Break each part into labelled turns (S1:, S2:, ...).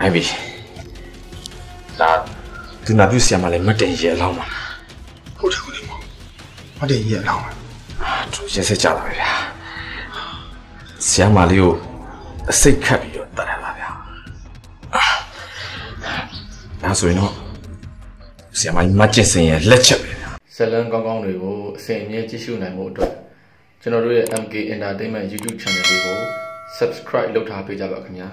S1: အိုင်ဘီဒါသူနာပြုဆရာမလည်းမတင်ရဲလောက်မှာ
S2: ဟုတ်တယ်ကိုနေမောင်မတည့်ရဲ့အလောင်းပဲ
S1: သူရက်ဆက်ကြတာပဲဗျာဆရာမလေးကိုအစိတ်ခတ်ပြီးတော့တတ်ရတာဗျာဒါဆိုရင်တော့ဆရာမကြီးမကျင့်စင်ရဲ့လက်ချက်ပဲဗျာ
S3: ဇလန်းကောင်းကောင်းတွေကိုအစဉ်အမြဲကြည့်ရှုနိုင်မှုအတွက်ကျွန်တော်တို့ရဲ့ MK Entertainment YouTube Channel လေးကို Subscribe လုပ်ထားပေးကြပါခင်ဗျာ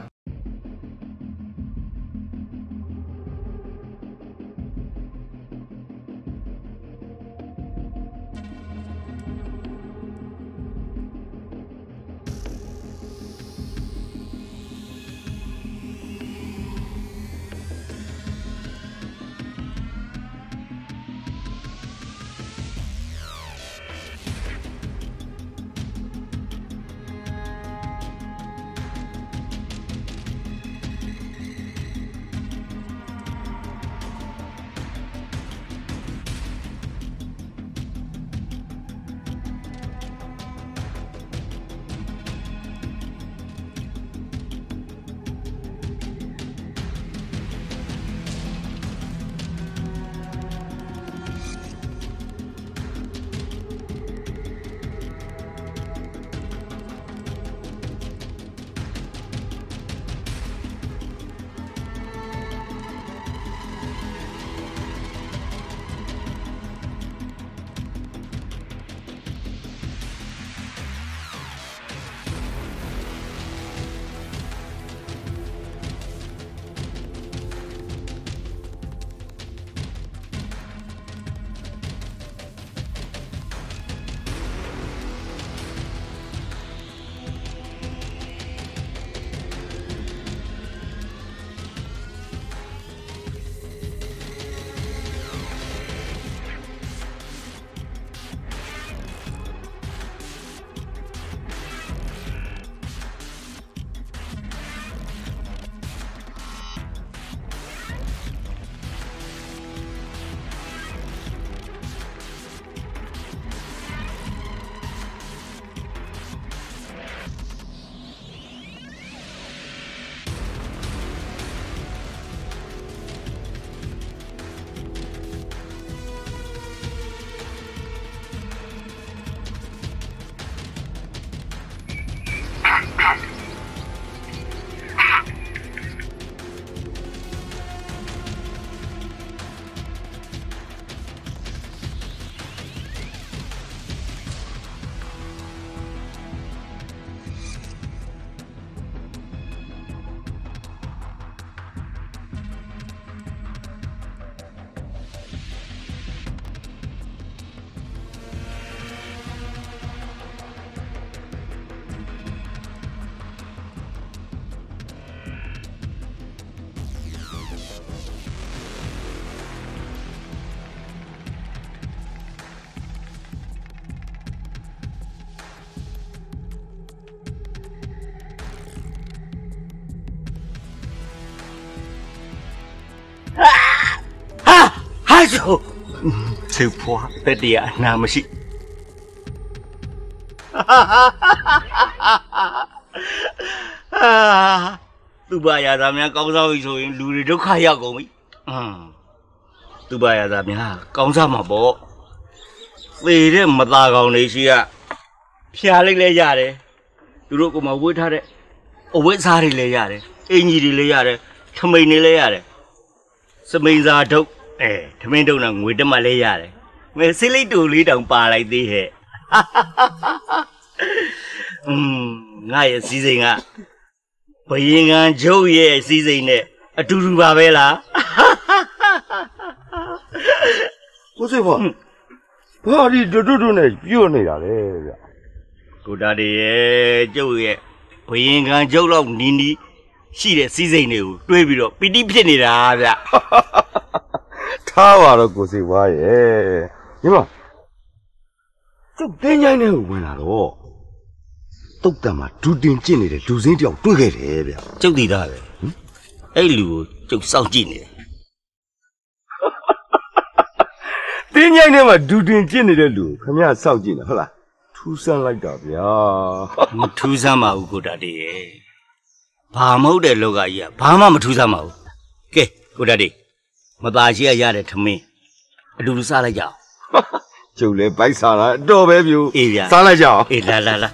S4: ဟာချိုစေဖွာတတရားအနာမရှိဟာသူပါရသားများကောင်းစားပြီဆိုရင်လူတွေဒုက္ခရောက်ကုန်ပြီအင်းသူပါရသားများကောင်းစားမှာပေါ့သေတဲ့မသားကောင်တွေရှိကဖျားလိုက်လဲရတယ်သူတို့ကမှဝှေ့ထားတဲ့အဝတ်စားတွေလည်းရတယ်အင်ကြီးတွေလည်းရတယ်ထမိန်တွေလည်းရတယ်စမိန်စာဒုတ် အဲထမင်းဒုတ်နဲ့ငွေတက်မှလည်းရတယ်ငယ်စိလိတ်တူလေးတောင်ပါလိုက်သေးဟဲ့อืมငါရဲ့စီစိန်ကဘယင်ကန်ကျုပ်ရဲ့စီစိန်နဲ့အတူတူပါပဲလား
S5: ကိုစိတ်ဘာဘာဒီတွတ်တွတ်နဲ့ပြုတ်နေတာလဲဗျ
S4: ကိုတာတည်းရဲ့ကျုပ်ရဲ့ဘယင်ကန်ကျုပ်လောက်နီးနီးရှိတဲ့စီစိန်တွေကိုတွေးပြီးတော့ပီတိဖြစ်နေတာဗျ
S5: ထားပါတော့ကိုစိတ်ဘာရဲ့ညီမကျုပ်တင်းချိုင်းနဲ့ဝင်လာတော့တုတ်တံမှာဒူတင်ကျင့်နေတဲ့လူစင်းတယောက်တွေ့ခဲ့တယ်ဗျ
S4: ကျုပ်တည်သားပဲအဲ့လူကိုကျုပ်စောင့်ကြည့်နေတယ်
S5: တင်းချိုင်းထဲမှာဒူတင်ကျင့်နေတဲ့လူကိုခမရစောင့်ကြည့်နေဟုတ်လားထူးဆန်းလိုက်တာဗျာ
S4: မထူးဆန်းပါဘူးကိုတာတည်းရဲ့ဘဘာမဟုတ်တဲ့လောကကြီးကဘာမှမထူးဆန်းပါဘူးကဲကိုတတ်ဒီ မသားရှိရရတဲ့ထမင်းအတူတူစားလိုက်ကြအောင်
S5: ကျုပ်လည်းဘိုက်စားတာအတော်ပဲပြူ
S4: အေးဗျာ
S5: စားလိုက်ကြအောင်
S4: အေးလာလာလာ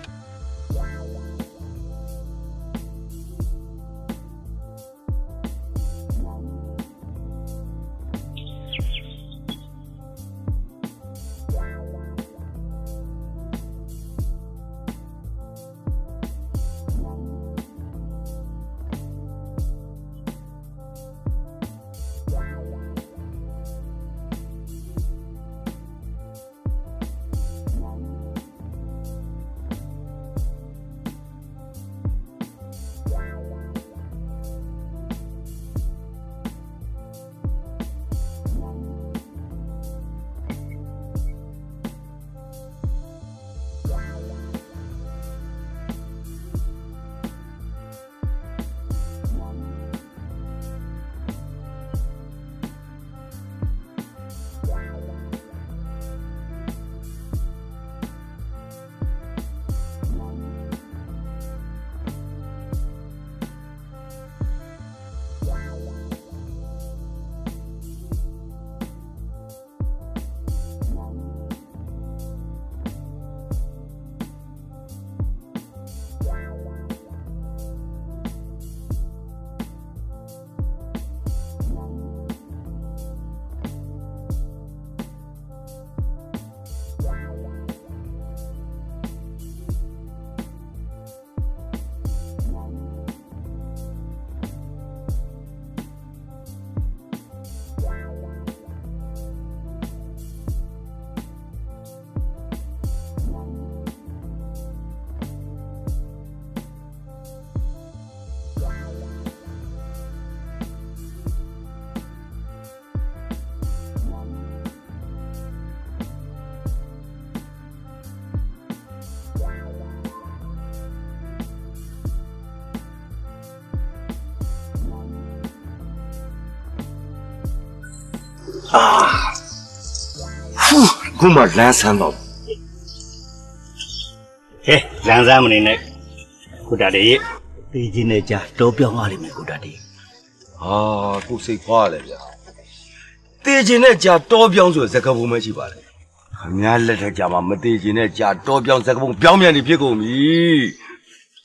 S5: ခုမှလမ်းဆန်းတော့
S4: ဟဲလမ်းစားမနေနဲ့ကိုတတ်ဒီပြီးချင်းနဲ့ကြာတော့ပြောင်းသွားလိမ့်မယ်ကိုတတ်ဒီ
S5: ဟာကိုစိတ်ဖွားတယ်ဗျာတေချင်တဲ့ကြာတောပြောင်းဆိုဇက်ကပုံမရှိပါလေခင်ဗျားလက်ထက်ကြာမှာမတေချင်တဲ့ကြာတောပြောင်းဇက်ကပုံပြောင်းမြန်နေဖြစ်ကုန်ပြီ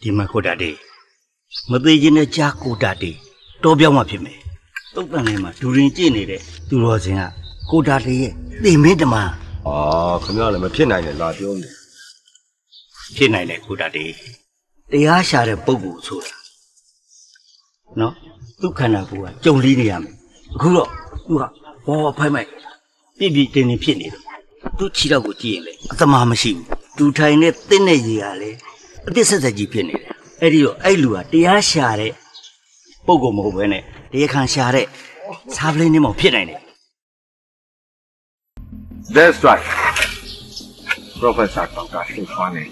S4: ဒီမှာကိုတတ်ဒီမသေးချင်းနဲ့ကြာကိုတတ်ဒီတော့ပြောင်းမှဖြစ်မယ်တုတ်တန်ထဲမှာဒူရင်ကြည့်နေတဲ့သူတော်စင်ကကိုတတ်ဒီရဲ့သိမင်းတမန်
S5: အာခင်ဗျားလည်းမဖြစ်နိုင်နဲ့လာပြောနေ
S4: ဖြစ်နိုင်တယ်ကိုတတ်ဒီတရားရှာတဲ့ပုံကူဆိုတာနော်သူခန္ဓာကိုယ်ကကြုံလီးနေရမယ်အခုတော့သူကဘောဖိုက်မိုက်ပြည့်ပြည့်တင်တင်ဖြစ်နေတယ်သူခြေတော့ကိုကြည့်ရင်လေအသမားမရှိဘူးသူထိုင်တဲ့တင်းတဲ့ရေကလေအသစ်ဆက်ဆက်ကြီးဖြစ်နေတယ်အဲ့ဒီတော့အဲ့လူကတရားရှာတဲ့ပုံကူမဟုတ်ဘဲနဲ့တရားခံရှာတဲ့စားပလင်းနေမှဖြစ်နိုင်တယ်
S6: That's right. Professor Dr. ရှင်းထွန်းနေ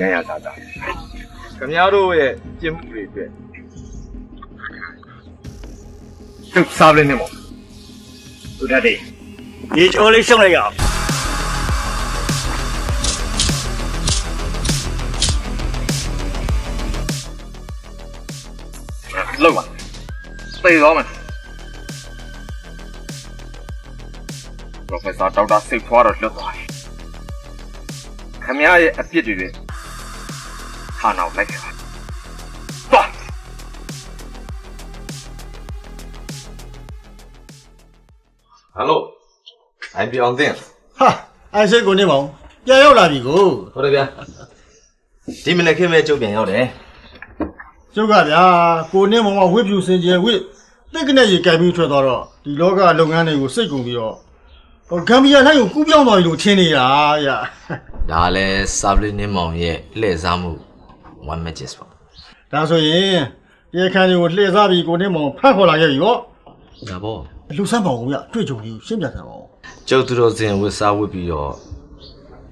S6: ရရတာတာခင်ဗျားတို့ရဲ့ကျင့်မှုတွေအတွက်သူစားလို့နေမို့
S4: သူတတ်တယ်ရေချိုးလေးရှုံးလိုက်ရအောင်
S6: လောက်ပါသေသွားမယ် Professor Dr. စိတ်ဖွားတော့လွတ်သွားတယ်ခင်ဗျားရဲ့အပြစ်တွေတွေဟာနောက်လိုက်ခဲ့ပါသွား Hello I'm beyond them
S2: ဟာအိုင်စိတ်ကိုနေပါဦးပြန်ရောက်လာပြီကို
S6: ဟုတ်တယ်ဗျာဒီမနေ့ခင်မဲ့ကျုပ်ပြန်ရောက်တယ်
S2: ကျုပ်ကဗျာကိုနေမောင်ကဝစ်ပြူစင်ကြယ်ဝစ်တိတ်ကနေရေကြိုင်ပြီးထွက်သွားတော့ဒီလောကလုပ်ငန်းတွေကိုစိတ်ကုန်ပြီးတော့ ဟိုဂမ်ဘီယာလိုက်ကိုကူးပြောင်းသွားပြီလို့ထင်နေတာဗျာ
S1: ဒါလည်းစာပလင်းနင်းမောင်ရဲ့လှည့်စားမှု one matches ပေါ့
S2: ဒါဆိုရင်တရားခံတွေကိုလှည့်စားပြီးကိုနေမောင်ဖတ်ခေါ်လာခဲ့ပြီပေါ့
S1: ဒါပေါ့
S2: လူစမ်းပါဦးဗျတွေ့ကြုံကြီးကိုရှင်းပြထားပါဦး
S1: ကျုပ်သူတော်စင်ဝစ်စားဝစ်ပြီးတော့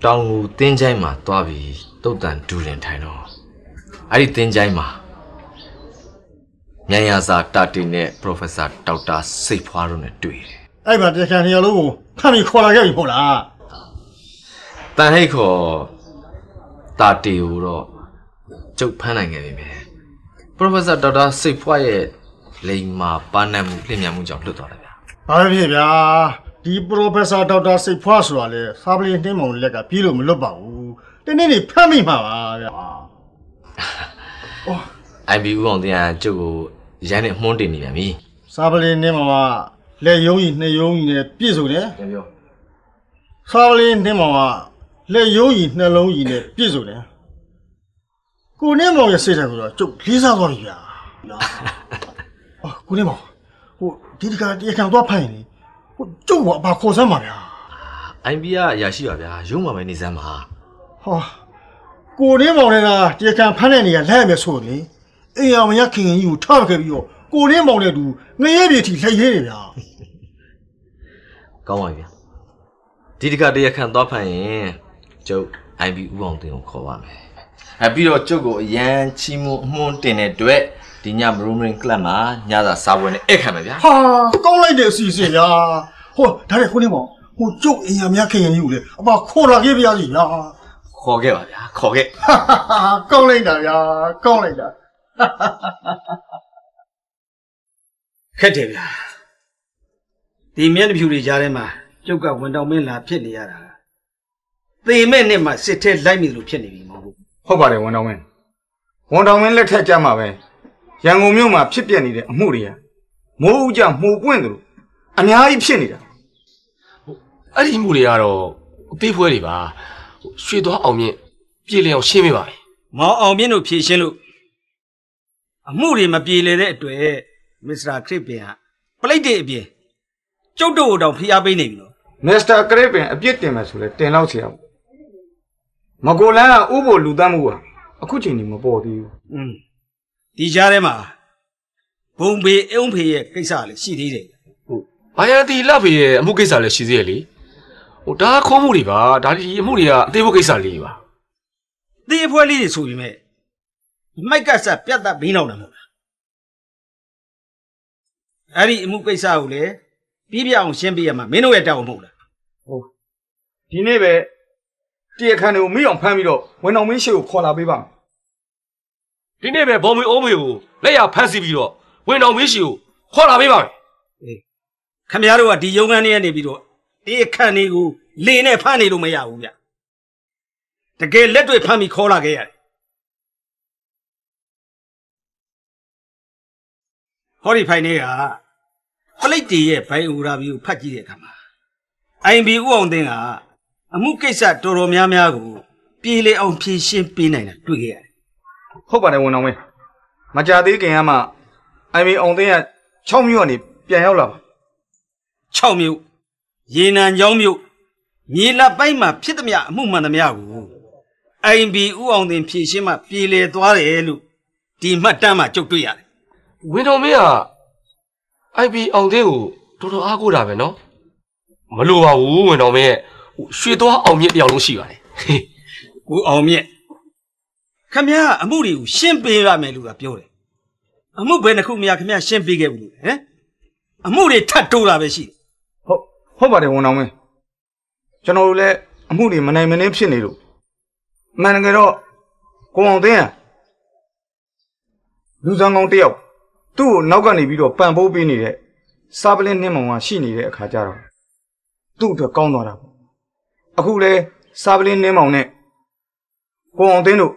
S1: တောင်ငူတင်းချိုင်းမှာတွားပြီးတုတ်တန်ဒူရင်ထိုင်တော့အဲ့ဒီတင်းချိုင်းမှာမြန်ရစာတာတင်နဲ့ Professor ဒေါက်တာစိတ်ဖွားတို့နဲ့တွေ့တယ်
S2: အဲ့မှာတရားခံတွေအလုံး ကိုဖမ်းပြီးခေါ်လာခဲ့ပြီဟုတ်လား
S1: တန်ဟိတ်ခေါ်တာတီကိုတော့ကျုပ်ဖမ်းနိုင်ခဲ့ပြီမယ် Professor ဒေါက်တာစိတ်ဖွားရဲ့လိမ်မာပါနတ်မှုလျင်မြန်မှုကြောင့်လွတ်သွားတယ်ဗျာ။
S2: ဘာပဲဖြစ်ဗျာဒီ Professor ဒေါက်တာစိတ်ဖွားဆိုတာလေစားပလင်းတင်းမောင်လက်ကပြေးလို့မလွတ်ပါဘူး။တနေ့နေ့ဖမ်းမိမှာပါဗျာ
S1: IB ဦးအောင်တင်ကကျုပ်ကိုရန်နဲ့မှုန်းတင်နေပြန်ပြီ။
S2: စားပလင်းတင်းမောင်က လက်ယုံကြီးနှစ်ယုံကြီးနဲ့ပြည့်စုံတယ်
S1: ပြန်ပြော။
S2: စားပလင်းတင်းမောင်ကလက်ယုံကြီးနှလုံးကြီးနဲ့ပြည့်စုံတယ်။ကိုနေမောင်ရဲ့စိတ်ဓာတ်ကိုတော့ကျုပ်လေးစားသွားပြီဗျာ။အော်ကိုနေမောင်ဟိုဒီတခါတရားခံသွားဖိုင်နေဟိုကျုပ်ကအပါခေါ်စမ်းပါဗျာ။
S1: IB ကအရာရှိပါဗျာရုံးမှာပဲနေစမ်းပါ
S2: ဟောကိုနေမောင်တွေကတရားခံဖမ်းတဲ့နေရာလဲရမယ်ဆိုရင်လေအိမ်အောင်မရခင်ခင်ကြီးကိုထားခဲ့ပြီးတော့ ကိုနေမောင်နဲ့တူငရဲပြေတီလှည့်ရဲနေဗျာ
S1: ကောင်းပါပြီဗျာဒီတစ်ခါတရားခံသွားဖန်ရင်ကျုပ် IB ဦးအောင်တင်ကိုခေါ်ပါမယ်အဲပြီးတော့ကျုပ်ကိုအရန်ချီးမွမ်းအမွှန်းတင်တဲ့အတွက်ဒီညမရူမရင်ကလပ်မှာညစာစားပွဲနဲ့ဧည့်ခံမယ်ဗျာ
S2: ဟာကောင်းလိုက်တဲ့အစီအစဉ်ဗျာဟောဒါနဲ့ကိုနေမောင်ဟိုကျုပ်အိမ်အောင်မရခင်ခင်ကြီးကိုလေအမခေါ်လာခဲ့ပြရစီဗျာ
S1: ခေါ်ခဲ့ပါဗျာခေါ်ခဲ့
S2: ဟာကောင်းလိုက်တာဗျာကောင်းလိုက်တာ
S7: ခက်တယ်ဗျာဒီမျက်နှာဖြူတွေကြားထဲမှာကျုပ်ကဝန်တောင်မင်းလာဖြစ်နေရတာသေမဲ့နဲ့မှစစ်ထဲလိုက်မိလို့ဖြစ်နေပြီမဟုတ်ဘူး
S6: ဟုတ်ပါတယ်ဝန်တော်မင်းဝန်တော်မင်းလက်ထက်ကြမှာပဲရန်ကုန်မြို့မှာဖြစ်ပျက်နေတဲ့အမှုတွေကမိုးဦးကြမှုပွင့်တယ်လို့အများကြီးဖြစ်နေတာ
S8: အဲ့ဒီမှုတွေကတော့အသေးဖွဲတွေပါဟိုရွှေသွားအောင်မြင့်ပြည်လျောင်ရှင်းပေးပါမယ်
S7: မောင်အောင်မြင့်တို့ဖြည့်ရှင်းလို့အမှုတွေမပြေလည်တဲ့အတွက် မစ္စတာခရစ်ပင်ကပလိတ်တွေအပြင်ကျုပ်တို့ကိုတောင်ဖိအားပေးနေပြီလို့
S6: မစ္စတာကရစ်ပင်အပြစ်တင်မယ်ဆိုလဲတင်လောက်เสียဘူးမကိုလန်းကဥဖို့လူတတ်မှုဟာအခုချိန်နေမပေါ်သေးဘူး
S7: อืมဒီကြားထဲမှာဘုံဘေအုံဖေရဲ့ကိစ္စလည်းရှိသေးတယ်
S8: ဟုတ်ဘာယန်တီလက်ဖေရဲ့အမှုကိစ္စလည်းရှိသေးရဲ့လေဟိုဒါကခေါ်မှုတွေပါဒါဒီအမှုတွေကအသေးဖို့ကိစ္စလေးပါ
S7: သေအဖွဲလေးတွေဆိုပေမဲ့မိုက်ကဆက်ပြတ်သက်ဘင်းအောင်တယ်မဟုတ်လား အဲ့ဒီအမှုကိစ္စကိုလည်းပြီးပြအောင်ရှင်းပြရမှာမင်းတို့ရဲ့တောင်းမဟုတ်လား
S6: ဒီနေ့ပဲတရားခံတွေကိုမိအောင်ဖမ်းပြီးတော့ဝန်တော်မင်းရှေ့ကိုခေါ်လာပေးပါမယ်
S8: ဒီနေ့ပဲဘောင်မီအိုးမေကိုလက်ရဖမ်းဆီးပြီးတော့ဝင်တော်မင်းရှိကိုခေါ်လာပေးပါမယ်
S7: ခမရတို့ကဒီရုံးခန်းထဲကနေပြီးတော့ဒီအခန့်လေးကိုလေနဲ့ဖမ်းနေလို့မရဘူးဗျတကယ်လက်တွေဖမ်းပြီးခေါ်လာခဲ့ရတယ်ဟောဒီဖိုင်လေးက ပလိတ်တီရဲ့ဘိုင်ဦးရာဘီကိုဖတ်ကြည့်တဲ့အခါမှာအိုင်ဘီဥအောင်သိန်းကအမှုကိစ္စတော်တော်များများကိုပြေလေအောင်ဖြေရှင်းပေးနိုင်တာတွေ့ခဲ့ရတယ်
S6: ဟုတ်ပါတယ်ဝန်တော်မင်းမကြသေးခင်ကမှအိုင်မီအောင်သိန်းက6မြို့ကနေပြန်ရောက်လာပါ
S7: 6မြို့ရေနံကျောင်းမြို့မြေလက်ပိုင်းမှာဖြစ်သမျှအမှုမှန်သမျှကိုအိုင်ဘီဥအောင်သိန်းဖြေရှင်းမှပြေလေသွားတယ်လို့ဒီမှတ်တမ်းမှာကြုတ်တွေ့ရတယ်
S8: ဝင်တော်မင်းက IP အောင်သေးကိုတော်တော်အားကိုးတာပဲနော်မလိုပါဘူးဝင်တော်မင်းရဲ့ဟိုရွှေသွားအောင်မြင့်တယောက်လုံးရှိပါတယ်ဟေး
S7: ကိုအောင်မြင့်ခမရအမှုတွေကိုရှင်းပေးရမယ်လို့ကပြောတယ်အမှုဘယ်နှခုမရခမရရှင်းပေးခဲ့ဘူးလို့ဟမ်အမှုတွေထပ်တိုးတာပဲရှိတယ်
S6: ဟုတ်ဟုတ်ပါတယ်ဝန်တော်မင်းကျွန်တော်တို့လည်းအမှုတွေမနိုင်မနှင်းဖြစ်နေလို့အမှန်တကယ်တော့ကိုအောင်သိန်းကလူဆောင်ကောင်တစ်ယောက် သူ့ကိုနောက်ကနေပြီးတော့ပံပိုးပေးနေတဲ့စားပလင်းနှင်းမောင်ကရှိနေတဲ့အခါကျတော့သူ့အတွက်ကောင်းသွားတာပေါ့အခုလဲစားပလင်းနှင်းမောင်နဲ့ကိုအောင်သိန်းတို့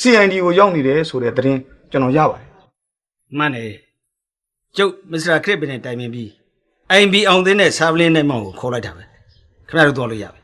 S6: CID ကိုရောက်နေတယ်ဆိုတဲ့သတင်းကျွန်တော်ရပါတယ်
S7: မှန်တယ်ကျုပ်မစ္စတာခရစ်ပင်နဲ့တိုင်ပင်ပြီးအိုင်ဘီအောင်သိန်းနဲ့ဆာဗလင်းနဲ့မောင်ကိုခေါ်လိုက်တာပဲခမရတို့သွားလို့ရပြီ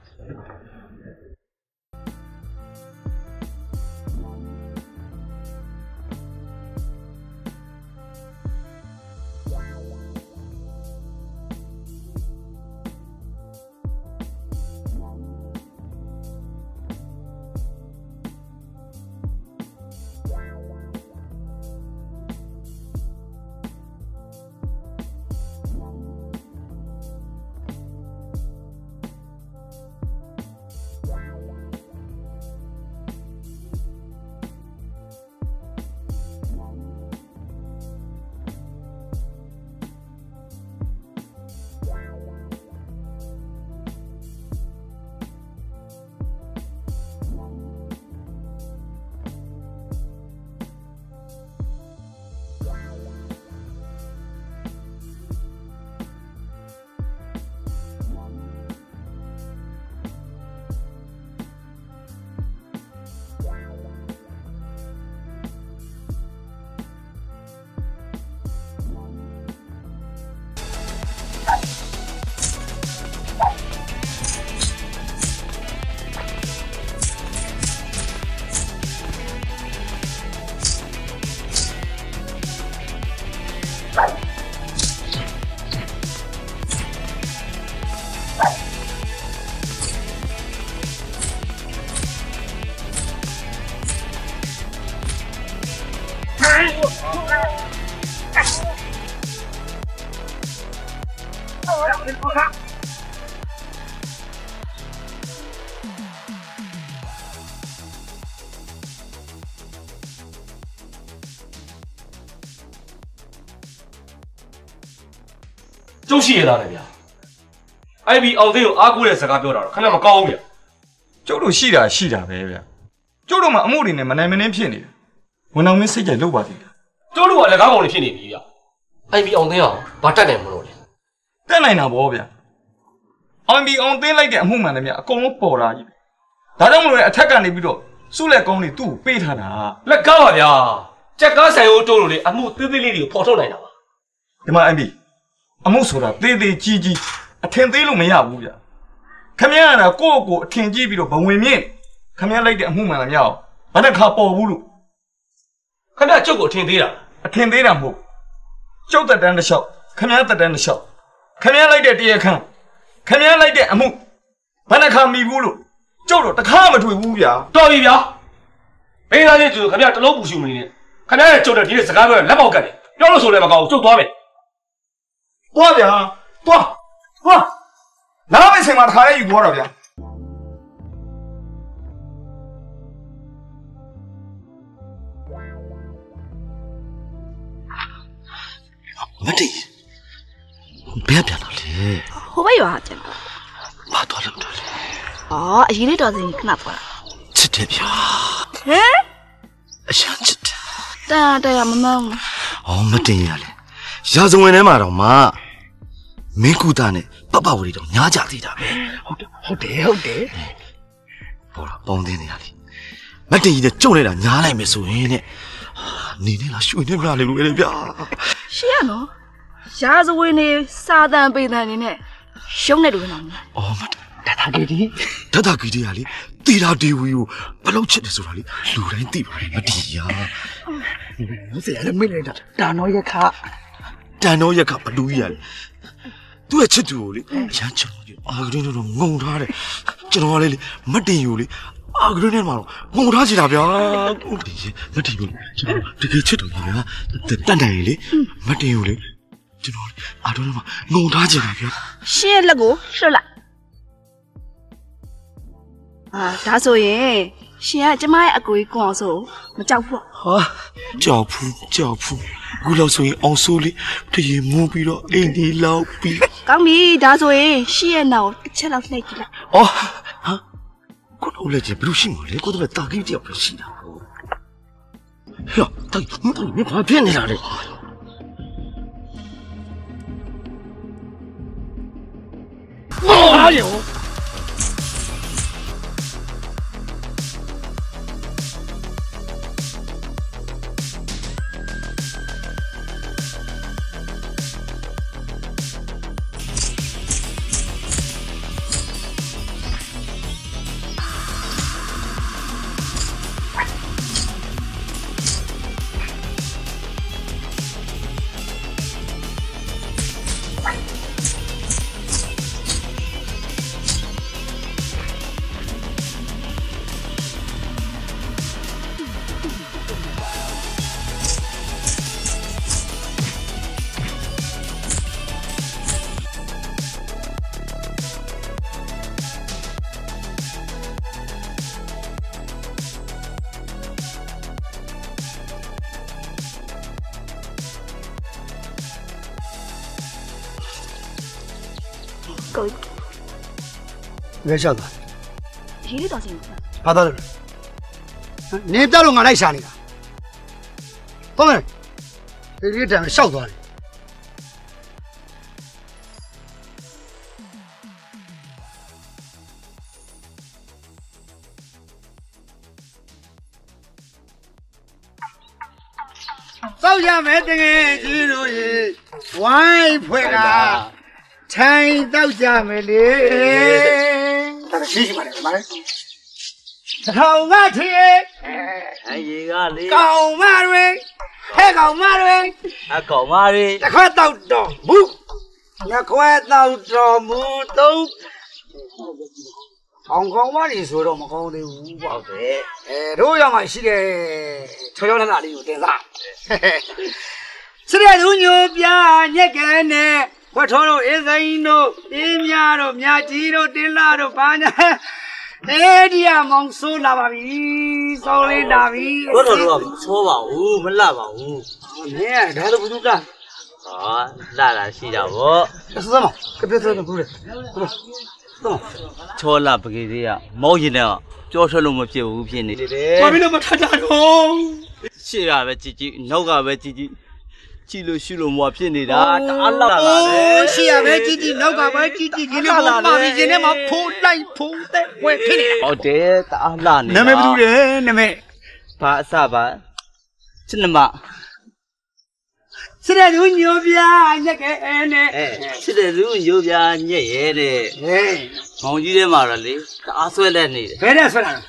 S8: ရှိရတာလေဗျာအိုင်ဘီအောင်သိန်းကိုအားကိုးတဲ့စကားပြောတာတော့ခဏမကောင်းဘူးဗျာ
S6: ကျုပ်တို့ရှိတာရှိတာပဲဗျကျုပ်တို့မှအမှုတွေနဲ့မနိုင်မနှင်းဖြစ်နေတယ်ဝန်တော်မင်းစိတ်ကြိုက်လုပ်ပါသေးတယ်
S8: ကျုပ်တို့ကလက်ကားကောင်တွေဖြစ်နေပြီဗျာအိုင်ဘီအောင်သိန်းအောင်ဘာတက်နိုင်မလို့လဲ
S6: တက်နိုင်တာဗောဗျအောင်ဘီအောင်သိမ်းလိုက်တဲ့အမှုမှန်တယ်ဗျအကုန်လုံးပေါ်လာကြီးပဲဒါကြောင့်မလို့လေအထက်ကနေပြီးတော့စုလက်ကောင်းတွေသူ့ကိုပေးထားတာ
S8: လက်ကားပါဗျာကြက်ကားဆိုင်ဦးတိုးလို့လေအမှုသေးသေးလေးတွေကိုဖော်ထုတ်နိုင်တာပါ
S6: ဒီမှာအမ်ဘီ အမှုဆိုတာသေးသေးကြီးကြီးအထင်သေးလို့မရဘူးဗျခမရကကိုယ့်ကိုယ်အထင်ကြီးပြီးတော့ဘဝင်မြင့်ခမရလိုက်တဲ့အမှုမှန်တယ်မရအောင်ဘာနဲ့ခါပေါ်ဘူးလို့
S8: ခင်ဗျာကျုပ်ကိုအထင်သေးတာ
S6: အထင်သေးတာမဟုတ်ကျုပ်တက်တန်းတစ်လျှောက်ခမရတက်တန်းတစ်လျှောက်ခမရလိုက်တဲ့တရားခန့်ခမရလိုက်တဲ့အမှုဘာနဲ့ခါမိဘူးလို့ကျုပ်တော့တခါမတွေ့ဘူးဗျာ
S8: တော်ပြီဗျာဘေးသားချင်းကျူခင်ဗျာတလုံးပူရှူမနေနဲ့ခင်ဗျာရဲ့ကျုပ်တဲ့ဒီစကားပြောလက်ပေါက်ကတ်တယ်ပြောလို့ဆိုလည်းမကောင်းဘူးကျုပ်သွားမယ်
S6: သွားဗျာသွားသွားနားမစင်မှာတခါလေးယူသွားတော့ဗျာ
S5: မတိဘယ်ပြန်လာလဲ
S9: ဟိုဘက်ရွာကျန်
S5: ဘာတော်လို့တော်လဲ။
S9: အော်အရေးလေးတော်စင်ခဏသွား
S5: ချစ်တယ်ဗျာ။
S9: ဟမ်
S5: အရှာချစ်တယ်
S9: တာတာမမောင်း
S5: အော်မတင်ရလေရာဇဝင်ထဲမှာတော့မ မင်းကူတာနဲ့ပပဝရီတော့ညားကြသေးတာပဲဟုတ်တယ်ဟုတ်တယ်ဟုတ်တယ်ပေါ်လာပေါင်းတင်နေရလေမတင်ကြီးနဲ့ကြုံနေတာညားလိုက်မယ်ဆိုရင်တဲ့ဟာနေနေလားရွှေနေမလားလေလို့လေဗျာ။
S9: ရှေ့ရနော်။ရာဇဝင်နေစာတန်ပေတန်နေနဲ့ရှုံးနေတယ်လို့နော်
S5: အော်မတင်တတာကီဒီတတာကီဒီကလေတီတာဒီဝီကိုဘယ်လောက်ချစ်တယ်ဆိုတာလေလူတိုင်းသိပါတယ်မတီးရ
S10: ဆရာလည်းမေ့လိုက်တာဒါတော့ရခ
S5: တန်တော့ရက်ကဘလူးကြီးရလေ သူ့ရဲ့ချစ်သူကိုလေအရန်ချစ်လို့အာဂရင်းတော့ငုံထားတယ်ကျွန်တော်ကလေမတင်ယူလေအာဂရင်းနဲ့မှာတော့ငုံထားချင်တာဗျာဟုတ်တယ်မတင်ဘူးကျွန်တော်တကယ်ချစ်တော်ကြီးဗျာတန်တန်ရေလေမတင်ယူလေကျွန်တော်အာတော့မှာငုံထားချင်တာဗျာ။
S9: ရှေ့ရဲ့လက်ကိုလွှတ်လိုက်။အာဒါဆိုရင် ရှင်ကကျမရဲ့အကိုကြီးကိုအောင်ဆိုမကြောက်ဘူးပေါ့
S5: ဟာကြောက်ဖူးကြောက်ဖူးခုလောက်ဆိုရင်အောင်ဆိုးလေးတရေမူးပြီးတော့အိမ်ဒီလောက်ပြီး။
S9: ကောင်းပြီဒါဆိုရင်ရှေ့ရဲ့နောက်တစ်ချက်လောက်နှိပ်ကြည့်လိုက်
S5: အော်ဟာကိုတော့လည်းကြည့်ဘလို့ရှိမလဲကိုတော့တာကြီးတယောက်ပဲရှိတာဟုတ်ဟဲ့တာကြီးမတော်မဘာဖြစ်နေတာလဲ
S10: အားရော။
S9: ကို
S10: ငယ်ရှောက်သွား
S9: အရေးလေးတော်စင်ကို
S10: ဘာသာလို့လဲနေပြလို့ငါလိုက်ရှာနေတာဟုတ်မယ်ဒီလေးတံရှောက်သွားတယ်စောက်ရမယ်တကယ်ကြီးတို့ရေဝိုင်းဖွဲ့ကထိုင်တော့ကြမယ်လေ ဒါရှိရှိပါတယ်မလေးထောင်မထီ
S4: အရေကလေ
S10: ကောင်မတွေဟဲ့ကောင်မတွေ
S4: အကောင်မလေး
S10: တစ်ခွက်တော့တော်မူတစ်ခွက်တော့တော်မူသုံးအောင်ကောင်မတွေဆိုတော့မကောင်းသေးဘူးပေါ့
S4: ဟုတ်တယ်
S10: အဲတို့ရောက်မှရှိတယ်ချောချောနဲ့လာလေးကိုတင်စားစရတဲ့ညိုပြညက်ကန်နဲ့ ဝတ်ထောတို့အင်းစိန်တို့တင်းများတို့မြကြီးတို့တင်းလာတို့ဘာညာအဲဒီကမောင်ဆိုးလာပါပြီစောင်းလေးလာပြီ
S4: ဘုတော်တို့ကမဆိုးပါဘူးမလှပါဘူး
S10: မင်းကဒါတော့ဘူးက
S11: လာလာရှိတာဗော
S12: စစမကပြစစဘူးလေတော့
S11: ချောလာပကေသေးကမောက်ရင်တော့ကြောထွက်လို့မဖြစ်ဘူးဖြစ်နေတယ်
S12: ဘာဖြစ်လို့မထကြတော့
S11: ရှေ့ကပဲကြည့်ကြည့်နောက်ကပဲကြည့်ကြည့် ကြည့်လို့ရှုလို့မွာဖြစ်နေတာတအားလာလာလေ
S12: ရှေ့ရပဲကြည့်ကြည့်နောက်ကပဲကြည့်ကြည့်ဒီလိုပေါ်ပါပြီးရှင်ထဲမှာဖိုးလိုက်ဖိုးတဲ့ဝဲဖြစ်နေတာ
S11: ဟုတ်တယ်တအားလာနေတာ
S12: နာမည်ဘယ်သူလဲနာမည်
S11: ဘာအစပါစနမ
S12: စရသူညိုပြညက်ကဲနဲ့
S11: အဲချစ်တဲ့လူရိုးပြညက်ရဲတဲ့
S12: ဟေး
S11: မောင်ကြီးထဲမှာတော့လေတအားဆွဲလက်နေတယ်
S12: ဘယ်နဲ့ဆွဲလာလဲ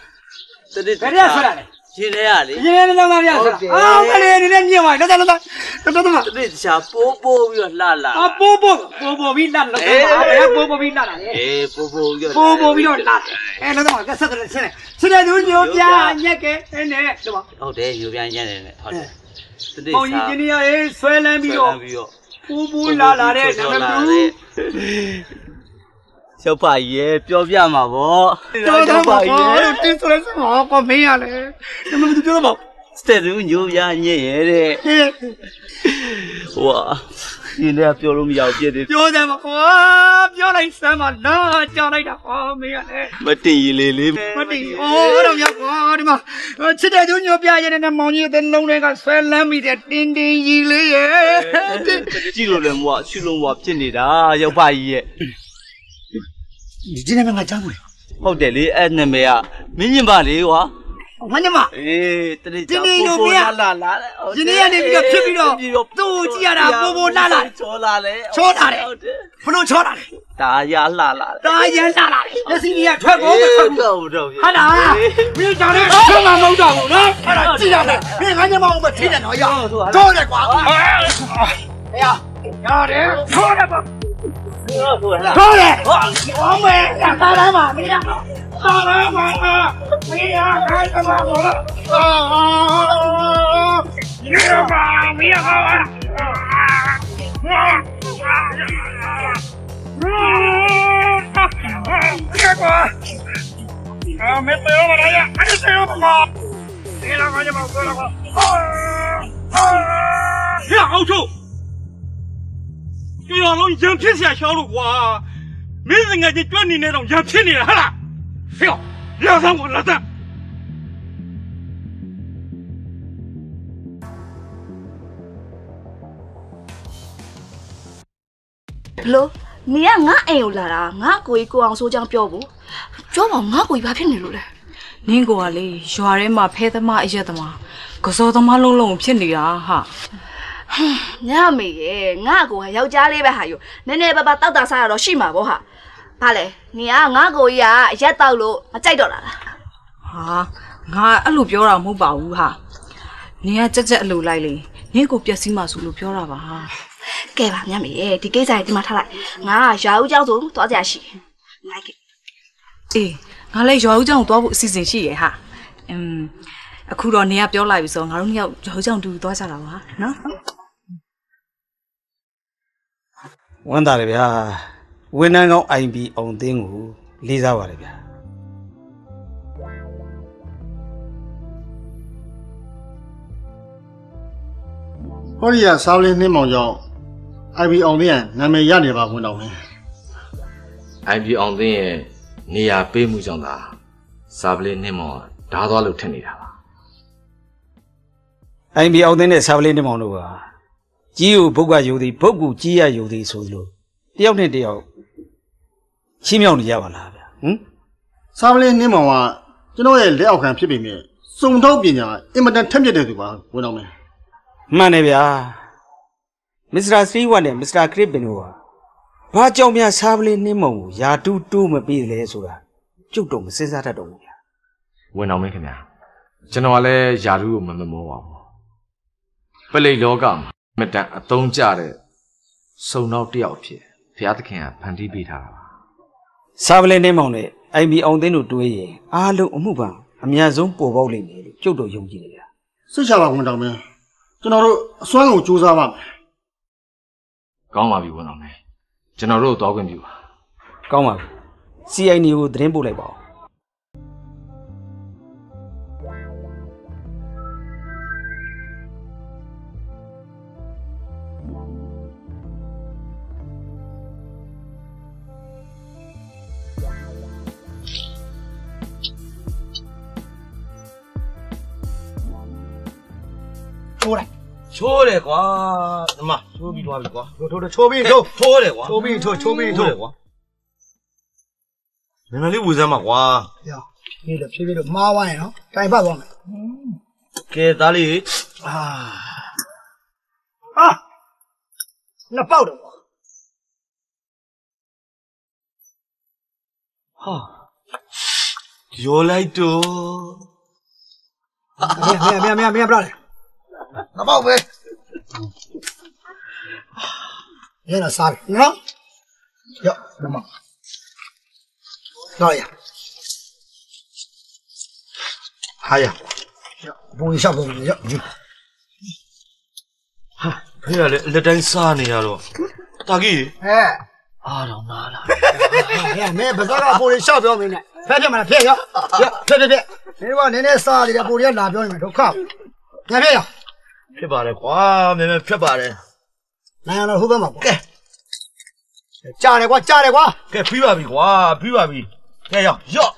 S11: တတိ
S12: ဘယ်နဲ့ဆွဲလာလဲ
S11: ရှင်ထဲကလေ
S12: ဒီနေ့လည်းတော့မပြဆွဲလာအော်ကလေးနေနဲ့ညင်သွားတော့တော့တော့တော့တော့
S11: တတိတခြားပိုးပိုးပြီးတော့လှလာ
S12: အပိုးပိုးပိုးပိုးပြီးလာတော့ဘယ်ပိုးပိုးပြီးလာတာလဲ
S11: အေးပိုးပိုးပြီးတော့
S12: ပိုးပိုးပြီးတော့လာအဲတော့တော့ကဆက်တယ်ဆင်းစရသူညိုပြညက်ကဲနဲ့တော့
S11: ဟုတ်တယ်ရိုးပြညက်နေတယ်ဟုတ်တယ်တတိ
S12: မောင်ကြီးကျင်းရရေးဆွဲလန်းပြီးတော့
S11: ပြီးတော့
S12: ပူပူလာလာတဲ့နံပါ တ်2
S11: ရှောက်ပါရဲ့ပြောပြမှာဗော
S12: တော်တော်ပါလို့တင်းဆိုရစမောကမင်းရလေနံပါတ်2ပြောတော့
S11: စတဲ့လူညိုးပြညက်ရဲတဲ့
S12: ဟေး
S11: ဟွာရှင်ထဲကပြောလို့မရဘူးပြည့်တယ်
S12: ပြောတယ်မကွာပြောလိုက်စမ်းမလားကြောက်လိုက်တာဟောမင်းရလေ
S11: မတင်ရလေလေး
S12: မတိအော်တော့ရောက်ကွာဒီမှာချစ်တဲ့သူညိုပြရတဲ့မောင်ကြီးတဲ့လုံးတွေကဆွဲလန်းမိတဲ့တင်းတင်းကြီးလေးရဲ့
S11: ကြည့်လို့လည်းမွာရှုလို့မွာဖြစ်နေတာရောက်ပါကြီးရဲ့
S12: ဒီနေ့မှငါကြောက်ဘူး
S11: ဟုတ်တယ်လေအဲ့နာမည်ကမင်းညင်ပါလေကွာ
S12: မညမ
S11: အေးတတိ
S12: ဒီနေ့တို့ပြ
S11: လာလာလာ
S12: ဒီနေ့ကနေပြီးတော့ဖြစ်ပြီးတော့သူ့ကြည့်ရတာပို့ပို့လာလာ
S11: ချောလာလေ
S12: ချောလာတယ်
S11: ဟုတ်တယ်
S12: ဘလို့ချောလာလဲ
S11: ဒါရလာလာ
S12: တာရန်လာလာလက်စီကြီးကထွက်ကုန်မထွက်ဘူး
S11: တော့တော့
S12: ဟာလားမင်းကြောင့်လည်းထွက်မှာမဟုတ်တော့ဘူးနော်ဟာလားကြည့်ရတယ်မင်းငါညမအောင်မထိတယ်နော်ရောတော့တယ်ကွာဟေးရတယ်ထောတယ် Thôi
S11: nè Ông mẹ
S12: Làm tao đấy mà Mày đi Tao đấy mà Mày đi Hai tao mà Bỏ đó Mày đi mà Mày đi mà 아, 맵어요, 말아야. 안녕하세요, 엄마. 내일 나가냐, 막, 그러라고. 아, 아, 야, 아우, 저!
S10: ပြည်တော်လုံးရံဖြစ်เสียရှောက်လို့ကွာမင်းစငယ်ကြီးကြွနေနေတော့ရံဖြစ်နေတာဟာလားဖျော်ရံဆောင်ကိုလာတဲ့
S9: ဘလို့နေကငါအိမ်ကိုလာတာငါကိုကြီးကိုအောင်ဆိုးချောင်းပြောဖို့ပြောပါငါကိုကြီးဘာဖြစ်နေလို့လဲ
S13: နင်းကိုကလေရွာထဲမှာဖဲသမားအရက်သမားကစောသမားလုံးလုံးဖြစ်နေတာဟာ
S9: ဟင်းငါမေရဲ့ငါကိုကယောက်ျားလေးပဲဟာယူနည်းနည်းပါးပါးတောက်တာစားရတော့ရှိမှာပေါ့ဟာဘာလဲနေကငါကိုကြီးကအရက်တောက်လို့မကြိုက်တော့တာလား
S13: ဟာငါအဲ့လိုပြောတာမဟုတ်ပါဘူးဟာနေကကြက်ကြက်အလိုလိုက်လေနေကိုပျက်စီးမှာဆိုလို့ပြောတာပါဟာ
S9: ကဲပါမြတ်မေရဲ့ဒီကိစ္စကြီးဒီမှာထားလိုက်ငါကရွာဦးကျောင်းဆိုသွားကြရှိလိုက်က
S13: အေးငါလည်းရွာဦးကျောင်းကိုသွားဖို့အစီအစဉ်ရှိရဲ့ဟာအင်းအခုတော့နေကပြောလိုက်ပြီဆိုတော့ငါတို့နှစ်ယောက်ရွာဦးကျောင်းတူတူသွားကြတာပါနော်
S7: ဝမ်းသာတယ်ဗျာဝန်ထမ်းကောင်း IB အောင်သင်းကိုလေးစားပါတယ်ဗျာ
S2: ဟောဒီကစားလင်းနှင်းမောင်ကြောင့် IB အောင်တဲ့နာမည်ရနေပါဝင်တော်မင်း
S1: အိုင်ပီအောင်သိရဲ့နေရာပေးမှုကြောင့်သာစာပလေးနှင်းမောင်ဓာသွားလို့ထင်နေတာပါ
S7: IB အောင်သင်းနဲ့ဆာပလေးနှင်းမောင်တို့က ကြီးကိုဘုတ်ကယုံသည်ဘုတ်ကူကြီးရယုံသည်ဆိုလို့တယောက်နဲ့တယောက်ချီးမြှောက်နေကြပါလားဗျာဟမ်
S2: စားလင်းနှင်းမောင်ကကျွန်တော်ရဲ့လက်အောက်ခံဖြစ်ပေမဲ့စုံထုတ်ပညာအင်မတန်ထက်မြက်တဲ့သူပါဝင်တော်မင်း
S7: မှန်တယ်ဗျာမစ္စတာစတီဝတ်နဲ့မစ္စတာခရစ်ပင်တို့ကဘာကြောင့်များဆာပလေးနှင်းမောင်ကိုယာတူးတိုးမပေးလဲဆိုတာကျုပ်တော့မစဉ်းစားတတ်တော့ဘူးဗျာ
S1: ဝင်အောင်မင်းခင်ဗျာကျွန်တော်ကလည်းယာရုကိုမမမောပါဘူးပလိတ်လောကမှာ မတန်အသုံးကျတဲ့စုံတော့တယောက်အဖြစ်ဘုရားသခင်ကဖန်တီးပေးထားတာပါ
S7: ဆာပလေးနှင်းမောင်နဲ့ IB အောင်သင်းတို့တွဲရင်အားလုံးအမှုပံအများဆုံးပေါ်ပေါက်လိမ့်မယ်လို့ကျုပ်တို့ယုံကြည်နေဗျာ
S2: စိတ်ချပါဝင်တော်မင်းကျွန်တော်တို့အစွမ်းကုန်စူးစမ်းပါမယ်
S1: ကောင်းပါပြီဝင်အောင်မင်းကျွန်တော်တို့သွားခွင့်ပြုပါ
S7: ကောင်းပါပြီ CI နေကိုသတင်းပို့လိုက်ပါဦး
S5: ချိုးတယ်ကွာဒီမှာချိုးပြီးသွားပြီကွာ
S2: ထိုးထိုးချိုးပြီးထိုး
S5: ထိုးတယ်ကွာ
S2: ချိုးပြီးထိုးချိုးပြီးထိုး
S5: တယ်ကွာနည်းနည်းလေးဝေစမ်းပါကွာ
S10: ရဒီလိုဖြည်းဖြည်းတော့မားဝိုင်းနော်တိုင်ပတ်သွားမယ်
S5: ကဲသားလေးအာ
S10: ဟာနှစ်ပေါက်တော့
S5: ဟာရောလိုက်တော့
S10: မင်းမင်းမင်းမင်းပြလာနှ စ်ပေါက်ပဲရနေစားပြီနော်ရော့ဒီမှာတော့ရ
S5: ဟာရ
S10: ဘူရီရှောက်ကုန်ပြီရော့
S5: ဟာဖေးရလေလက်တိုင်းစားနေရတော့တာကြီး
S10: ဟဲ့
S5: အားတော့နားလာ
S10: ဟဲ့မင်းဘာသာကဘူရီရှောက်ပြောမင်းနဲ့ဖက်ပြမလားဖက်ရော့ရော့ဖက်ဖက်ဖက်မင်းကနည်းနည်းစားနေတယ်ဘူရီကလာပြောနေမှာဒုက္ခညဖက်ရော
S5: ဖြစ်ပါတယ်ကွာမြဲမြဲဖြစ်ပါတယ်
S10: နိုင်အောင်ဟုတ်ပါမှာကဲကြားတယ်ကွာကြားတယ်ကွာ
S5: ကဲပြီးပါပြီကွာပြီးပါပြီကဲရောက်ရော့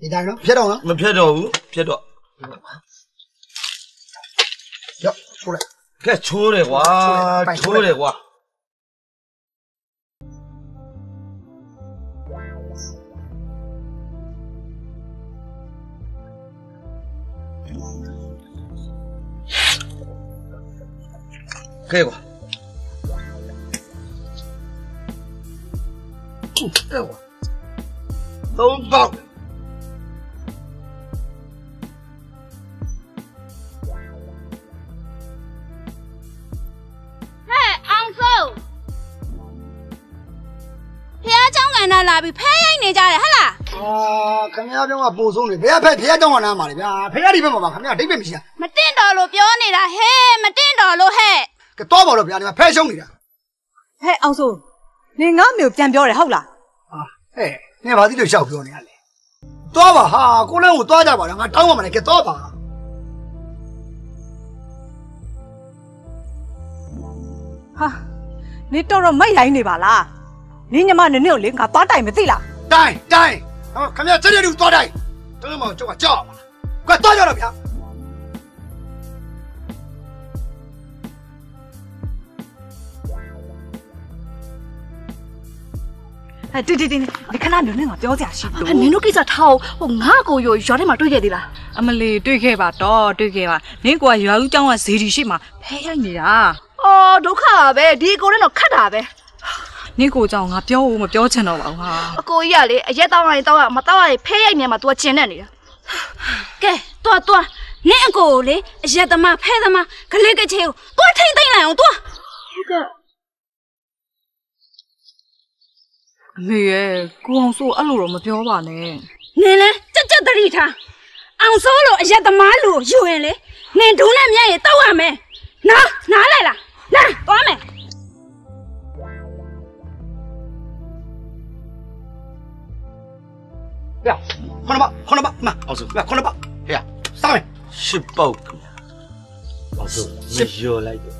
S10: ဒီတိုင်းနော်ဖြတ်တော့နော်
S5: မဖြစ်
S10: ကဲကွာ
S5: ကဲကွာသုံးပေါက်
S14: နာလာပြီးဖဲရိုက်နေကြတယ်ဟဟလား
S10: အာခမရပြောင်းကပိုဆုံးနေဘယ်ဖက်ဖះတောင်းကနားမှာလေဗျာဖះဒီဘက်မှာပါခမရဒိတ်ပဲမရှိတာ
S14: မတင့်တော်လို့ပြောနေတာဟဲမတင့်တော်လို့ဟဲ့
S10: ကဲတော့ပါတော့ဗျာဒီမှာဖះရှုံးနေတာ
S15: ဟဲ့အောင်စိုးနင်ငါ့မျိုးပြန်ပြောတယ်ဟုတ်လား
S10: ဟာဟဲ့နေပါသေးလို့ရှောက်ပြောနေရလေတော့ပါဟာကိုလန်းကိုသွားကြပါလားငါတောင်းပါမလဲကဲတော့ပါ
S15: ဟာနင်တော်တော်မိုက်ရိုင်းနေပါလားနင်ညမနင်ကိုလေငါသွားတိုင်မသိလား
S10: တိုင်းတိုင်းဟောခင်ဗျာချက်ရတူသွားတိုင်းတော်တော်မကြောက်ကြောက်ကွာတော့ကြတော့ဗျာ
S15: ဟဲ့တီတီတီဒီခဏမျိုးနဲ့ငါပြောစရာရှိ
S9: အနင်တို့ကိစ္စထားအောင်ဟိုငါကိုရောရွာထဲမှာတွေ့ခဲ့သေးလား
S15: အမလီတွေ့ခဲ့ပါတော့တွေ့ခဲ့ပါနင်ကွာရွာဦးကျောင်းကဇေဒီရှိမှဖဲရိုက်နေတာ
S9: အော်ဒုက္ခပါပဲဒီကိုနဲ့တော့ခတ်တာပဲ
S15: နင်ကိုကြောင့်ငါပြောဖို့မပြောချင်တော့ပါဘူးဟာ
S9: အကိုကြီးကလေအရက်တောင်းလိုက်တောင်းရမတောင်းရဖဲရိုက်နေမှာ तू ကကျင်နေနေတာ
S14: ကဲတွားတွားနင့်အကိုကိုလေအရက်သမားဖဲသမားဂလိကချေကိုတွားထိမ့်သိမ့်လိုက်အောင်တွား
S15: အမေရဲ့ကိုအောင်ဆိုအဲ့လိုတော့မပြောပါနဲ့
S14: နင်လဲကြက်ကြက်တတိထားအောင်စိုးလို့အရက်သမားလို့ယူရင်လေနင်ဒုနဲ့မြတ်ရေတောက်ရမယ်နားနားလိုက်လားလာသွားမယ်
S10: ဗျာခုနမခုနမမ
S5: အောင်စု
S10: ဗျာခုနမဟဲ့စားမယ်
S5: ရှစ်ပေါက်ခင်ဗျာအောင်စုမရောလိုက်တော့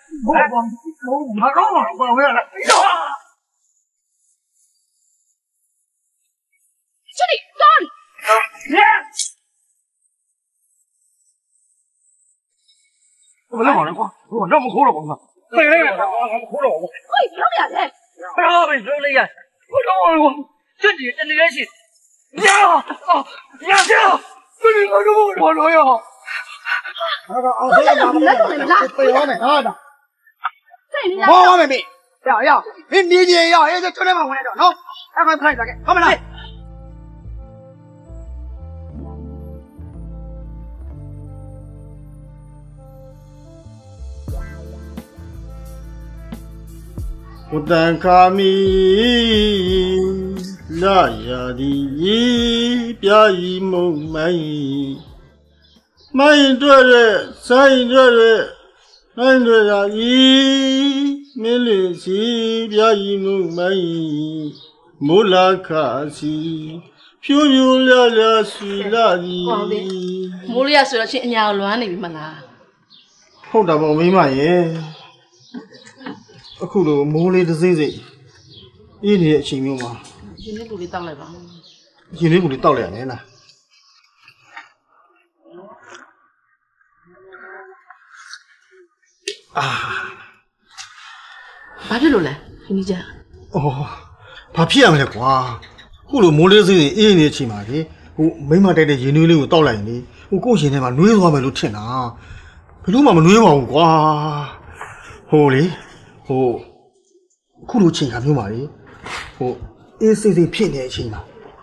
S16: 我往我往？我往哪
S9: 挂？兄弟，
S16: 我往？我往哪了？王哥，别那个！我往哪
S9: 挂？我往哪？
S16: 哎，呀，不要那眼！快扔我！我这姐真的冤屈！娘啊！娘啊！这是什么玩意啊？
S10: 我来，我来，我来，我来！我往哪的？ ယ်ဟာဒါ
S9: စိတ်နေ
S10: ဘောရမယ်မေရရမင်းမြည်ကြီးရအေးကျွန်းထဲမှာဝင်လိုက်တော့နော်အဲ့ဒါခိုင်းလာခဲ့ဟုတ်မလား
S2: ဝတန်ခါမီလာရသည်ပြာဤမုံမိုင်းမိုင်းတွေ့တဲ့ဆိုင်တွေ့တဲ့ နိုင်တွေ့တာဤမင်းလေးစီပြာကြီးမှုမိုင်းမိုးလာခါစီဖြူဖြူလျလျစီလာကြီး
S9: မိုးလေးရဆိုတော့ချင်းအညာကိုလွမ်းနေပြီမလား
S2: ဟုတ်တာပေါ့မိမရဲ့အခုလိုမိုးလေးတစ်စိမ့်စိမ့်အေးနေတဲ့အချိန်မျိုးမှာ
S9: ဒီနေ့ပူလေးတောက်လိုက်ပါ
S2: ရင်လေးကိုလေးတောက်လိုက်ရတယ်လား
S9: ဘာဖြစ်လို့လဲခင်းကြီးကြ။
S2: အော်ဘာဖြစ်ရမလဲကွာ။ခုလိုမိုးလေးစိမ့်စိမ့်အေးနေတဲ့အချိန်မှာလေဟိုမိမတိုက်တဲ့ရင်နွေးလေးကိုတောက်လိုက်ရင်လေဟိုကိုယ့်ရင်ထဲမှာနွေးသွားမယ်လို့ထင်တာ။ဘယ်လို့မှမနွေးပါဘူးကွာ။ဟိုလေဟိုခုလိုချိန်ခါမျိုးမှာလေဟိုအေးစိမ့်စိမ့်ဖြစ်နေတဲ့အချိန်မှာ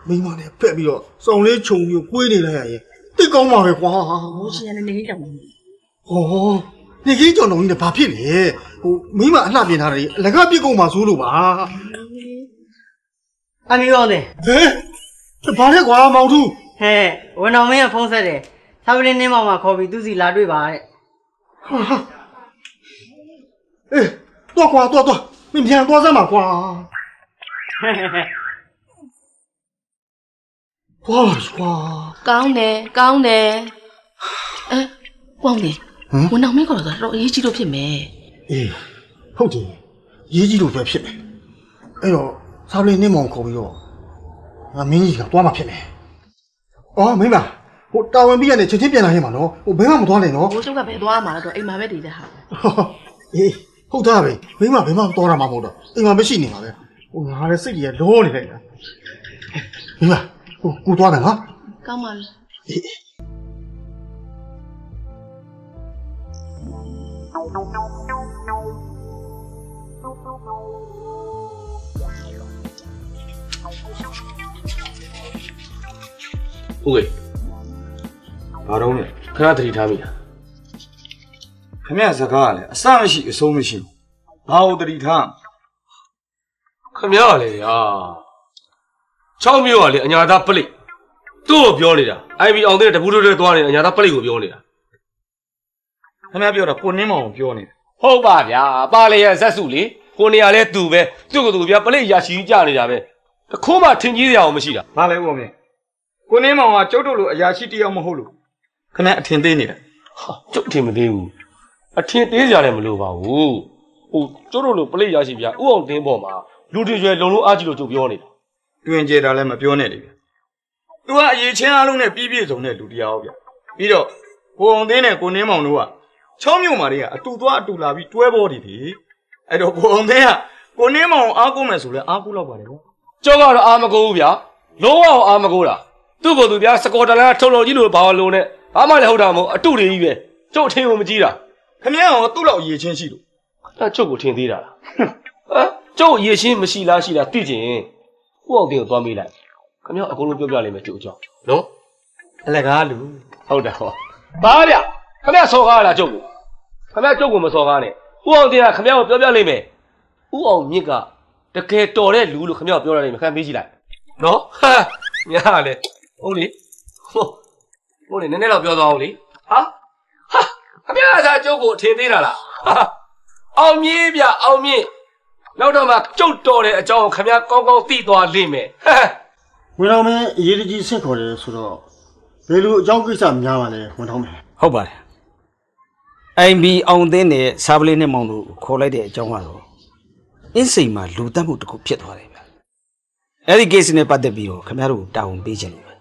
S2: မိမနဲ့ဖက်ပြီးတော့စောင်းလေးခြုံပြီးကိုွေးနေလိုက်ရရင်တိတ်ကောင်းပါပဲကွာ။
S9: မိုးရှင်ရနေနေကြောင်နေ။
S2: ဟော နေကြီးကြောင်တော်ကြီးနဲ့ဘာဖြစ်လဲ။ဟိုမိမအလှပြင်ထားတယ်အလကားပြစ်ကုန်မှာစိုးလို့ပါ
S17: အမီကောင်းတယ်။
S2: ဟဲ့ဘာလဲကွာမောင်သူ
S17: ဟဲ့ဝန်တော်မင်းကဖုန်းဆက်တယ်သာပလင်းနင်းမောင်မှာခေါ်ပြီးသူစီလာတွေ့ပါတဲ့
S2: အေးတော့ကွာတော့တော့မင်းပြန်သွားစမ်းပါကွာသွားပါကွာ
S9: ကောင်းတယ်ကောင်းတယ်အဲပေါင်းတယ် ဝန်တော်မင်းကတော့တော့အရေးကြီးလို့ဖြစ်မယ်
S2: အေးဟုတ်တယ်ရေးကြီးလို့ပဲဖြစ်မယ်အဲ့တော့စားပလင်းနင်းမောင်ခေါ်ပြီးတော့ငါမင်းကြီးကသွားမှာဖြစ်မယ်အော်မိမဟိုတာဝန်ပြီးရနေချက်ချင်းပြန်လာရင်ပါနော်ဟိုဘယ်မှမသွားနဲ့နော်
S9: ဘိုးချုပ်ကဘယ်သွားမှာလဲတော့အိမ်မှာပဲတည်တဲ့ဟာ
S2: အေးဟုတ်သားပဲမိမဘယ်မှမသွားတာမှမဟုတ်တော့အိမ်မှာမရှိနေပါပဲဟိုငါလည်းစိတ်ကြီးကလောနေလိုက်တာမိမဟိုကိုသွားတယ်နော်
S9: ကောင်းပါပြီ
S8: ဟုတ်ကဲ့
S6: ဘာတော့လဲ
S8: ခဏသတိထားမိတာ
S6: ခမရစကားကလည်းအစမရှိအဆုံးမရှိဘူးဘာလို့တတိထား
S8: ခမရကလေဟာ6မြို့ကလေအညာသားပလိတ်သူ့ကိုပြောနေတာ IB အောင်တဲ့တပူးတို့တွေသွားနေအညာသားပလိတ်ကိုပြောနေတာ
S6: ခမရပြောတာကိုနင်းမောင်ကိုပြောနေတယ်
S8: ဟုတ်ပါဗျာပါလေရဇက်စုလေကိုနေရလဲသူပဲသူ့ကိုယ်သူဗျာပလိတ်ရာရှိကြီးကြနေတာပဲတခိုးမှထင်ကြီးရအောင်မရှိတာ
S6: ဘာလဲဦးမင်းကိုနင်းမောင်ကကျုပ်တို့လိုအရာရှိတယောက်မဟုတ်လို့ခမရအထင်သေးနေတယ်
S8: ဟာကျုပ်အထင်မသေးဘူးအထင်သေးကြတယ်မလို့ပါဘူးဟိုကျုပ်တို့လိုပလိတ်ရာရှိဗျာဥအောင်တင်းပေါ်မှာလူတွေရွယ်လုံလုံးအားကြီးလို့ကျုပ်ပြောနေတာ
S6: တွင်ကြတာလည်းမပြောနဲ့လေဗျသူကအရေးချင်းအားလုံးနဲ့ပြည့်ပြည့်စုံတဲ့လူတရားဟောဗျပြီးတော့ကိုအောင်သိန်းနဲ့ကိုနင်းမောင်တို့က ချောင်းမြို့မာတွေကအတူသွားအတူလာပြီးတွဲပေါ်နေတယ်အဲ့တော့ကိုအောင်သိန်းကကိုနင်းမောင်အားကိုးမယ်ဆိုလဲအားကိုးတော့ပါတယ်ဗျ
S8: ကျောက်ကတော့အာမကိုဘူးဗျာလုံးဝအာမကိုတာသူ့ကိုယ်သူဗျာစကော်တလန်ထုတ်လို့ကြီးလို့ဘာလို့နဲ့ဘာမှလည်းဟုတ်တာမဟုတ်အတုတွေကြီးပဲကျုပ်အထင်ကိုမကြည့်တာ
S6: ခမရအောင်သူ့လောက်အရေးချင်းရှိလို့
S8: အဲ့ကျုပ်ကိုထင်သေးတာလားဟမ်ကျုပ်ရေရှင်းမရှိလားရှိလားသိချင်ဥအောင်တင်ကိုသွားမေးလိုက်ခင်ဗျားအကုန်လုံးပြောပြလိမ့်မယ်ကျုပ်အကြောင်းနော်
S6: အလကားလူ
S8: ဟုတ်တယ်ဟောဘာဗျ ခင်ဗျားစော်ကားလားကျုပ်ကိုခင်ဗျားကျုပ်ကိုမစော်ကားနဲ့ဥအောင်တင်ကခင်ဗျားကိုပြောပြလိမ့်မယ်ဥအောင်မြင့်ကတကယ်တော်တဲ့လူလို့ခင်ဗျားကိုပြောရလိမ့်မယ်ခင်ဗျားမေးကြည့်လိုက်နော်ဟာညာလေဟုတ်လေဟိုဟုတ်လေနည်းနည်းတော့ပြောသွားအောင်လေဟာဟာခင်ဗျားကကျုပ်ကိုအထင်သေးတာလားဟာအောင်မြင့်ဗျအောင်မြင့်နောက်တော့မှကျုပ်တော်တဲ့အကြောင်းကိုခင်ဗျားကောင်းကောင်းသိသွားလိမ့်မယ်ဟမ်
S2: ဝင်တော်မင်းအရေးတကြီးဆင့်ခေါ်တယ်ဆိုတော့ဘယ်လိုအကြောင်းကိစ္စများပါလဲဝင်တော်မင်း
S7: ဟုတ်ပါတယ် အိုင်ဘီအောင်သိန်းနဲ့စားပလေးနဲ့မောင်တို့ခေါ်လိုက်တဲ့အကြောင်းကတော့အင်းစိန်မှာလူတက်မှုတစ်ခုဖြစ်သွားတယ်ဗျအဲ့ဒီ case နဲ့ပတ်သက်ပြီးတော့ခင်ဗျားတို့တာဝန်ပေးခြင်းလို့ပဲ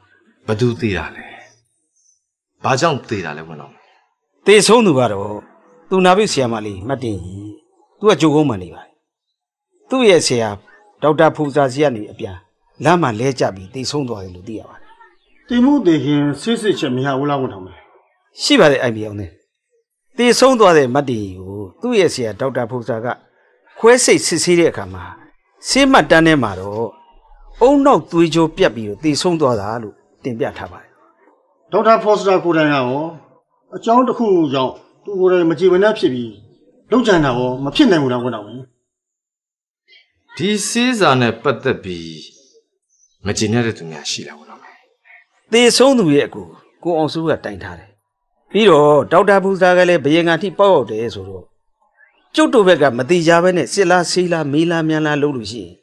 S1: ဘသူသိတာလဲဘာကြောင့်သိတာလဲဝင်တော့
S7: တေဆုံးသူကတော့သူနာပိဆရာမလေးမှတ်တင်ကြီးသူကကြိုကုန်းမှန်နေပါတယ်သူ့ရဲ့ဆရာဒေါက်တာဖူဇာစီကနေအပြန်လမ်းမှာလဲကျပြီးတေဆုံးသွားတယ်လို့သိရပါတယ်
S2: တိမှုတေခင်စစ်စစ်ချက်မရဘူးလားဝင်တော်မင်း
S7: ရှိပါတယ်အိုင်ဘီအောင်နဲ့ တေဆုံးသွားတဲ့မတ်တင်ကြီးကိုသူ့ရဲ့ဆရာဒေါက်တာဖူဇာကခွဲစိတ်စစ်ဆေးတဲ့အခါမှာဆေးမှတ်တန်းထဲမှာတော့အုံနောက်သွေးကြိုးပြတ်ပြီးတော့တေဆုံးသွားတာလို့တင်ပြထားပါတယ်
S2: ဒေါက်တာဖော့စတာကိုတိုင်ကရောအကြောင်းတစ်ခုကြောင့်သူကိုယ်တိုင်မကြည်မနှက်ဖြစ်ပြီးလုံချန်တာရောမဖြစ်နိုင်ဘူးလားဝင်တော်မင်း
S1: ဒီစေးစာနဲ့ပတ်သက်ပြီးမကျင်တဲ့သူများရှိလားဝင်တော့
S7: တေဆုံးသူရဲ့အကူကိုအောင်စိုးကတိုင်ထားတယ် ပြီးတော့ဒေါက်တာဘူစာကလည်းဘယင်ကထိပေါ့ရောက်တယ်ဆိုတော့ကျုပ်တို့ဘက်ကမတိကြဘဲနဲ့စစ်လားဆေးလားမေးလားမြန်လားလုပ်လို့ရှိရင်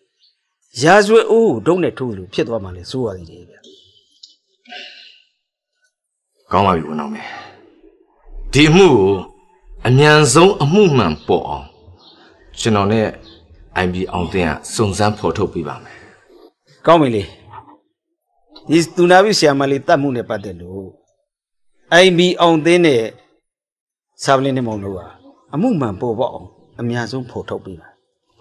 S7: ရာဇဝတ်အိုးကိုဒုံနဲ့ထိုးလို့ဖြစ်သွားမှလည်းစိုးရသေးတယ်ဗျ
S1: ကောင်းပါပြီဝန်တော်မယ်ဒီအမှုကိုအမြန်ဆုံးအမှုမှန်ပေါ်အောင်ကျွန်တော်နဲ့ IB အောင်တင်ကစုံစမ်းဖော်ထုတ်ပေးပါမယ်
S7: ကောင်းပြီလေဒီသူနာပြုဆရာမလေးတတ်မှုနဲ့ပတ်သက်လို့ အဲ့မီအောင်သင်းနဲ့စာပလင်းနဲ့မောင်တို့ကအမှုမှန်ပေါ်ပေါက်အောင်အများဆုံးဖော်ထုတ်ပေးပါ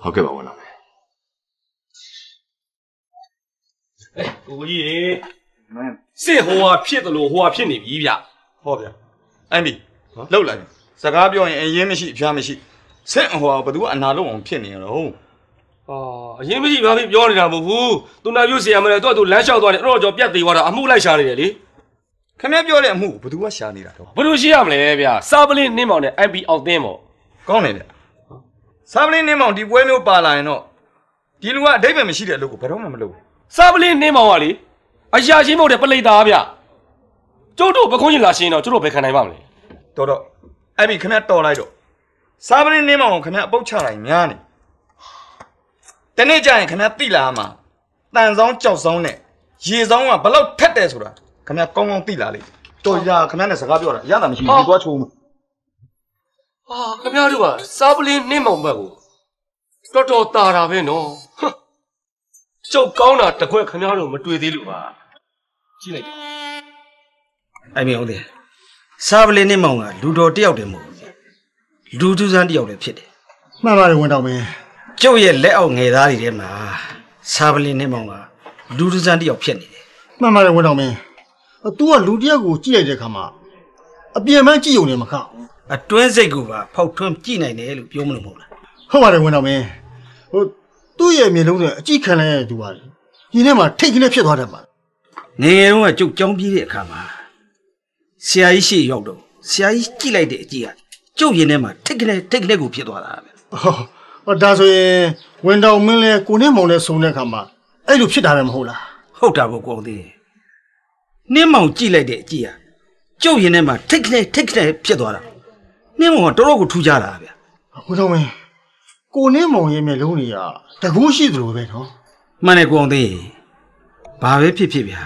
S1: ဟုတ်ကဲ့ပါဝန်တော်ပဲဟဲ့
S8: ကိုကိုကြီးရေစေဟိုဟာဖြစ်တယ်လို့ဟိုဟာဖြစ်နေပြီဗျ
S6: ဟောဗျအန်ဒီလောက်လာပြီစကားပြောရင်အရင်မရှိအဖျားမရှိစင့်ဟိုဟာဘသူကအနာလုံးအောင်ဖြစ်နေရတော့
S8: ဟုတ်อ๋อအရင်မရှိဘာဖြစ်ပြောနေတာမဟုတ်ဘူးသူနာပြုတ်ဆရာမလဲသူကသူလမ်းလျှောက်သွားတယ်အဲ့တော့ကြောပြတ်သေးသွားတာအမှုလိုက်ရှာနေတယ်လေ
S6: ခင်ဗျားပြောတဲ့အမှုကိုဘသူကရှာနေတာတော့
S8: ဘယ်လိုရှိရမလဲဗျစာပလင်းနင်းမောင်နဲ့ MP အောင်သင်းပေါ့
S6: ကောင်းတယ်ဗျစာပလင်းနင်းမောင်ဒီပွဲမျိုးပါလာရင်တော့ဒီလူကအတိတ်ပဲမရှိတဲ့အလုပ်ကိုဘယ်တော့မှမလုပ်ဘူး
S8: စာပလင်းနင်းမောင်ကလေအရာရှိမဟုတ်တဲ့ပလိတ်သားဗျကျုပ်တို့ပခုံးကြီးလာရှင်းတော့ကျုပ်တို့ဘယ်ခံနိုင်ပါမလဲ
S6: တော်တော့အဲ့ဒီခင်ဗျားတော်လိုက်တော့စာပလင်းနင်းမောင်ကိုခင်ဗျားအပုတ်ချလိုက်များနေတနေ့ကျရင်ခင်ဗျားသိလာမှာတန်ဆောင်ကြောက်ဆောင်နဲ့ရေဆောင်ကဘလောက်ထက်တယ်ဆိုတာ ခင်ဗျားကောင်းကောင်းသိလာလိမ့်တော်ရခင်ဗျားနဲ့စကားပြောတာရတာမရှိဘူးဒီသွားချိုးမှာ
S8: အာခင်ဗျားတို့ကစာပလင်းနင်းမောင်ဘက်ကိုတော်တော်တာတာပဲနော်ဟမ်ကျုပ်ကောင်းတာတခွက်ခင်ဗျားတို့မတွေ့သေးလို့ပါကြည့်လိုက်
S7: အိုင်ဘီအောင်သင်းဆာဗလင်းနဲ့မောင်ကလူတော်တယောက်တည်းမဟုတ်ဘူးလူသူစမ်းတယောက်လည်းဖြစ်တယ်
S2: မှန်ပါတယ်ဝန်တော်မင်း
S7: ကျုပ်ရဲ့လက်အောက်ငယ်သားတွေထဲမှာဆာဗလင်းနဲ့မောင်ကလူသူစမ်းတယောက်ဖြစ်နေတယ်
S2: မှန်ပါတယ်ဝန်တော်မင်းအ तू ကလူတစ်ယောက်ကိုကြည့်လိုက်တဲ့ခါမှာအပြင်ပန်းကြည့်ုံနေမခ
S7: အတွင်းစိတ်ကိုပါဖောက်ထွန်းကြည့်နိုင်တယ်လို့ပြောမလို့မဟုတ်လား
S2: ဟုတ်ပါတယ်ဝန်တော်မင်းဟိုသူ့ရဲ့မျက်လုံးနဲ့အကြည့်ခံလိုက်ရတဲ့သူပါလေဒီထဲမှာထိတ်ကနေဖြစ်သွားတတ်ပါ
S7: ငယ်ငယ်တုန်းကကျုပ်ကြောင်းပြေးတဲ့အခါမှာဆရာကြီးရှေ့ရောက်တော့ဆရာကြီးကြည့်လိုက်တဲ့အကြည့်ကကျုပ်ရင်ထဲမှာထိတ်ကနေထိတ်ကနေကိုဖြစ်သွားတာပဲ
S2: ဟောဒါဆိုရင်ဝန်တော်မင်းလဲကိုနဲ့မောင်လဲဆုံတဲ့ခါမှာအဲ့လိုဖြစ်တာပဲမဟုတ်လား
S7: ဟုတ်တာပေါ့ကောင်းသေးတယ် နင်းမောင်ကြည့်လိုက်တဲ့အကြည့်ကကျုပ်ရင်ထဲမှာထိတ်ကနေထိတ်ကနေဖြစ်သွားတာနင်းမောင်ကတော်တော်ကိုထူးကြတာဗျ
S2: ဝန်တော်မင်းကိုနဲ့မောင်ရဲ့မျက်လုံးတွေကတကူးရှိသလိုပဲနော်
S7: မှန်တယ်ကောင်းသေးဘာပဲဖြစ်ဖြစ်ဗျာ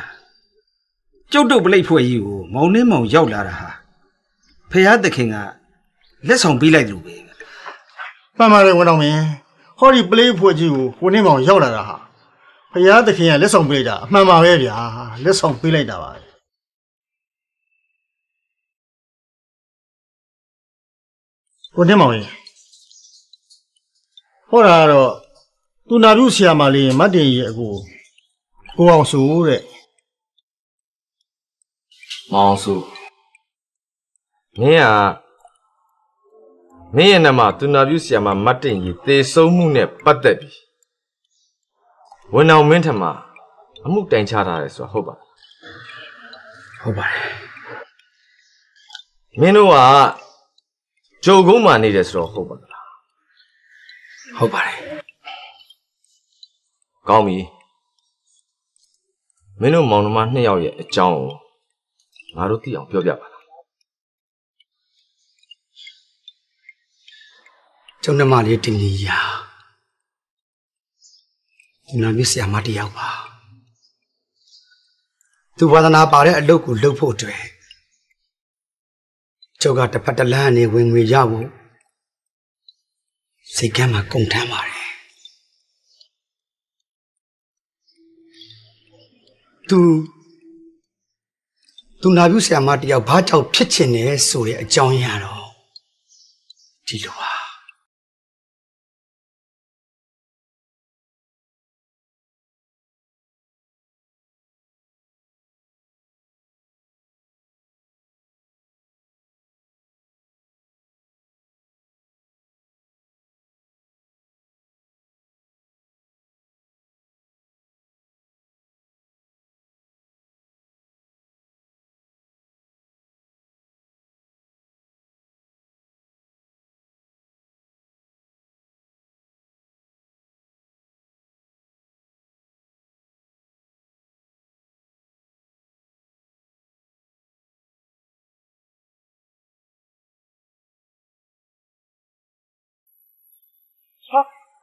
S7: ကျုပ်တို့ပလိတ်ဖွဲ့ကြီးကိုမောင်နှင်းမောင်ရောက်လာတာဟာဖះသခင်ကလက်ဆောင်ပေးလိုက်လို့ပဲ
S2: မှန်ပါတယ်ဝန်တော်မင်းဟောဒီပလေးဖွဲ့ကြီးကိုကိုနဲ့မောင်ရောက်လာတာဟာ ဘုရားသခင်ကလက်ဆောင်ပေးလိုက်တာအမှန်ပါပဲဗျာလက်ဆောင်ပေးလိုက်တာပါကိုနဲ့မောင်ရေဟောတာကတော့သူနာပြုဆရာမလေးမတ်တင်ရဲ့အကိုကိုအောင်ဆိုတဲ့
S1: မောင်စုမင်းကမင်းရဲ့နမသူနာပြုဆီယာမမတ်တင်ကြီးတေဆုံးမှုနဲ့ပတ်သက်ပြီး ဝန်အောင်မင်းထမအမှုတိုင်ချထားတယ်ဆိုတာဟုတ်ပါလား
S7: ဟုတ်ပါတယ်
S1: မင်းတို့ကဂျုံကုန်းမှာနေတယ်ဆိုတော့ဟုတ်ပါလား
S7: ဟုတ်ပါတယ်
S1: ကောင်းပြီမင်းတို့မောင်နှမနှစ်ယောက်ရဲ့အကြောင်းကိုငါတို့သိအောင်ပြောပြပါလား
S10: ကျုံနှမလေးတင်ကြီးရာ ဒီလိုမျိုးဆရာမတစ်ယောက်ပါသူဝါသနာပါတဲ့အလုပ်ကိုလုပ်ဖို့အတွက်ကျုပ်ကတစ်ဖက်တစ်လမ်းအနေဝင်ငွေရဖို့စိတ်ကမ်းမှာကုန်ထမ်းပါတယ်သူသူနာပြုဆရာမတစ်ယောက်ဘာကြောင့်ဖြစ်ချင်တယ်ဆိုတဲ့အကြောင်းရတော့ဒီလိုပါ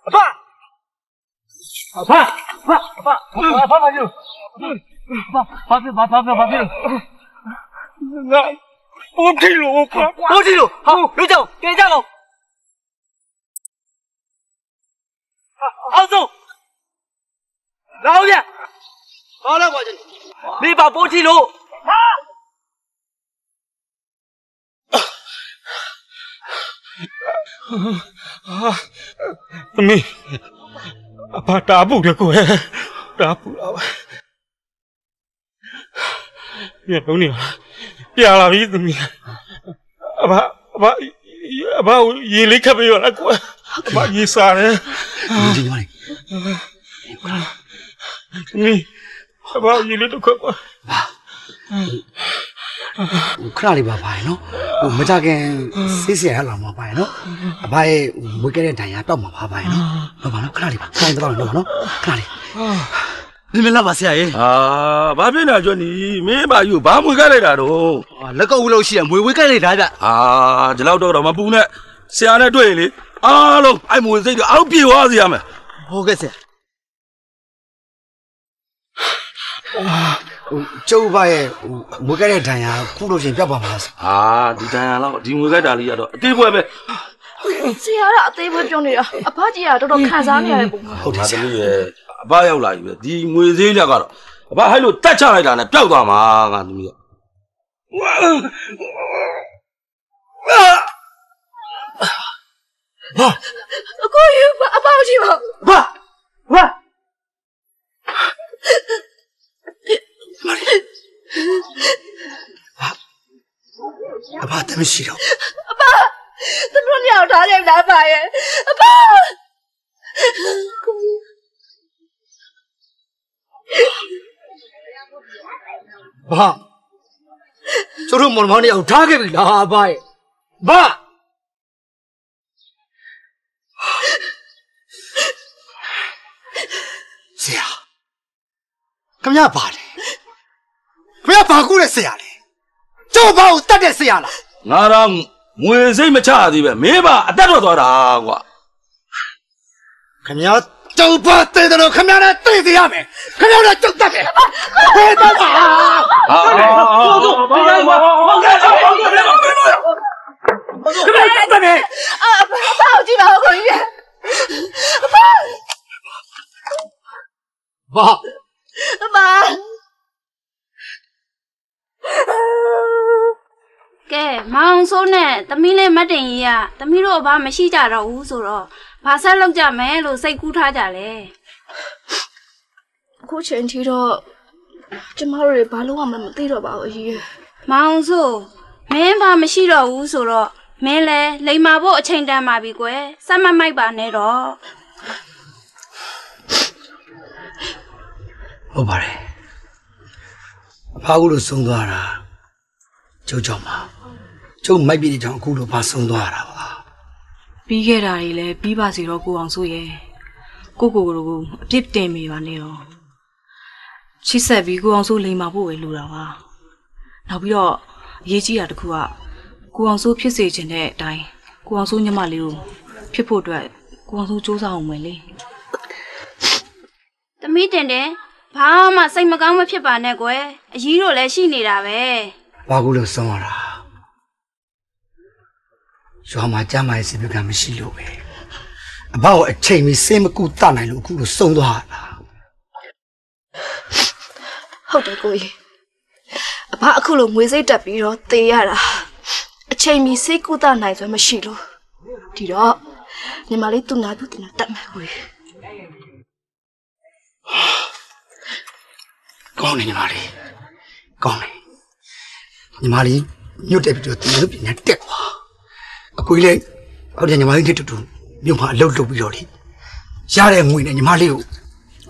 S18: အဖအဖအဖအဖအဖဘာလို့ဘာဖြစ်ဘာဘာဘာဘာဖြစ်ငါပိုးထီလို့ကွာပိုးထီလို့ဟောလူကြောင်ကြကြတော့အောင်ဆုံးလာဦးဗျဘာလဲကွာကျွန်မိဘပိုးထီလို့ဟာ
S2: ဟာ သမီးအဖတားပုတ်တယ်ကိုယ်တားပုတ်လာပါညလုံးနေပြလာပြီသမီးအဖအဖအဖရေလေးခပ်ပေးရလားကိုယ်အဖရေစားတယ်
S10: ဒီညီမလေး
S2: သမီးအဖရေလေးတော့ခပ်ပါ
S10: ခဏလေးပါပါရနော်ဟိုမကြခင်ဆေးဆရာလာမှာပါရနော်အဘရဲ့ဝေခဲ့တဲ့ဒဏ်ရာတော့မှာပါပါရနော်ဟုတ်ပါနော်ခဏလေးပါခိုင်းတော့တော့နော်ခဏလေး
S5: မင်းမလာပါဆရာရေဟာဘာဖြစ်နေကြွနီမင်းပါယူဘာမွေကြလိုက်တာတော့
S10: လက်ကုပ်ဦးလို့ရှိရင်မွေဝေးကြလိုက်တာဗျ
S5: ဟာဒီလောက်တော့တော့မပူနဲ့ဆရာနဲ့တွေ့ရင်လေအားလုံးအဲ့မွေစိတ်တွေအောက်ပြေသွားစီရမယ်
S10: ဟုတ်ကဲ့ဆရာဟို ကျုပ်ဘရဲ့ဟိုဝေခဲ့တဲ့ဒဏ်ရာခုလို့ရှိရင်ပြတ်ပါမလားဆရာ
S5: ဟာဒီတန်ရလောက်ဒီငွေကြိုက်တာလေးရတော့အသေးပွဲပဲ
S9: ဆရာကအသေးပဲပြောနေတာအဖကြီးကတော်တော်ခံစားနေရတယ်ပုံမှာ
S5: ဟုတ်တယ်သမီးရဲ့အဘရောက်လာပြီပဲဒီငွေသေးလက်ကတော့အဘဟဲ့လို့တက်ချလိုက်တာနဲ့ပျောက်သွားမှာငါသမီးရဲ့
S9: အကိုယူအဖေကြီးပါ
S10: ဘာဘာ အဘတမရှိတော့
S9: အဖသူတို့ညောင်ထားတယ်လားပါရဲ့အဖ
S10: ဘာကျတို့မောင်မောင်တယောက်ထားခဲ့ပြီလားအဘရဲ့ဘာဆရာခမရပါလေခမရ ဘာကူးတဲ့ဆရာလေကျုပ်ဘာကိုတတ်တဲ့ဆရာလား
S5: ငါတော့ငွေစိတ်မချသေးပဲမင်းပါအသက်တော်သွားတာကွာ
S10: ခမရကျုပ်ဘာတဲ့တယ်လို့ခမရနဲ့သိစေရမယ်ခမရနဲ့ကျုပ်တတ်တယ်ဘယ်တော့ပါ
S5: ဟာဟာဟာဘာလဲကွာဟုတ်ကဲ့ဟုတ်ကဲ့ဟုတ်ကဲ့
S9: ခမရတက်တယ်အဖအဖေကြည့်ပါဦးကိုကြီးအဖ
S10: ဘာ
S9: အဖ
S14: ကဲမောင်ဆိုးနဲ့သမီးလေးမတ်တင်ကြီးကသမီးတို့ဘာမရှိကြတော့ဘူးဆိုတော့ဘာဆက်လုပ်ကြမယ်လို့စိတ်ကူးထားကြလဲ
S9: အခုချိန်ထိတော့ကျမတို့တွေဘာလို့မှမသိတော့ပါဘူးအကြီး
S14: မောင်ဆိုးမင်းဘာမရှိတော့ဘူးဆိုတော့မင်းလဲလိမ္မာဖို့အချိန်တန်ပါပြီကွယ်စက်မမိုက်ပါနဲ့တော့
S10: ဟုတ်ပါတယ်အ ဖာကူလို့ဆုံးသွားတာကျုပ်ကြောင့်ပါကျုပ်မိုက်ပြတဲ့ကြောင့်အခုလိုပါဆုံးသွားတာပါ
S13: ပြီးခဲ့တာတွေလည်းပြီးပါစီတော့ကိုအောင်ဆိုရဲ့ကိုကိုကိုကိုအပြစ်တင်မိပါနဲ့တော့ချစ်ဆက်ပြီးကိုအောင်ဆိုလိန်မာဖို့ပဲလိုတာပါနောက်ပြီးတော့အရေးကြီးတာတစ်ခုကကိုအောင်ဆိုဖြစ်စေခြင်းတဲ့အတိုင်းကိုအောင်ဆိုညမလေးကိုဖြစ်ဖို့အတွက်ကိုအောင်ဆိုစူးစမ်းအောင်မယ်လေ
S14: သမီးတင်တယ် ဘာမှစိတ်မကောင်းမဖြစ်ပါနဲ့ကွယ်အကြီးတို့လည်းရှိနေတာပဲ
S10: ဘာကူလို့ဆုံးရတာရွာမှာကြမ်းမာရေးစိတ်ကမရှိလို့ပဲအဘကိုအချိန်မီစိတ်မကူတတ်နိုင်လို့အခုလိုဆုံးသွားတာ
S9: ဟုတ်တယ်ကိုကြီးအဖအခုလိုငွေစိတ်တက်ပြီးတော့သေရတာအချိန်မီစိတ်ကူတာနိုင်စွမ်းမရှိလို့ဒီတော့ညီမလေးသူနာပြုတင်တာတက်မယ်ကိုကြီး
S10: ကောင်းတယ်ညီမလေးကောင်းတယ်ညီမလေးညွတ်တက်ပြီးတော့သူ့ပညာတက်သွားအကွေးလေးဟုတ်တယ်ညီမလေးနဲ့တူတူမြို့မှာအလုပ်လုပ်ပြီးတော့လေရတဲ့ငွေနဲ့ညီမလေးကို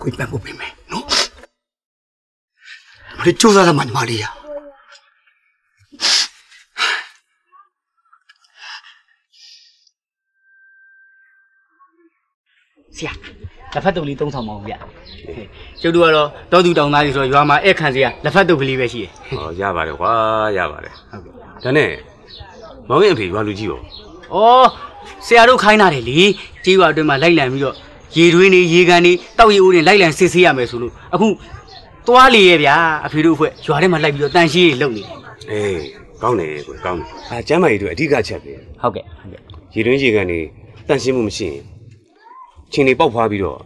S10: ကိုယ်ပြန်ပို့ပေးမယ်နော်ညီမလေးစူးစမ်းလာမှညီမလေးရ
S17: ဆရာလက်ဖက်တုပ်လေးသုံးဆောင်ပါဦးဗျ ကျုပ်တို့ကတော့တောသူတောင်သားတွေဆိုတော့ရွာမှာဧည့်ခံစရာလက်ဖက်တုပ်ကလေးပဲရှိတယ်
S8: ဟောရပါတယ်ကွာရပါတယ်ဟုတ်ကဲ့ဒါနဲ့မောင်ရင်အဖေရွာလူကြီးရော
S17: ဩဆရာတို့ခိုင်းတာတယ်လေကြေးရွာအတွင်းမှာလိုက်လံပြီးတော့ရေတွင်းနေရေကန်နေတောက်ရီအိုးနေလိုက်လံစစ်ဆေးရမယ်ဆိုလို့အခုသွားလေရဲ့ဗျာအဖေတို့အဖွဲ့ရွာထဲမှာလိုက်ပြီးတော့တန်ရှင်းရေလုပ်နေတယ်
S19: အေးကောင်းတယ်ကွယ်ကောင်းတယ်အာကျမ်းမာရေးတို့အဓိကချက်ပဲ
S17: ဟုတ်ကဲ့ဟုတ်ကဲ့
S19: ရေတွင်းရေကန်နေတန့်ရှင်းမှုမရှိရင်ချင်းတွေပေါက်ဖွားပြီးတော့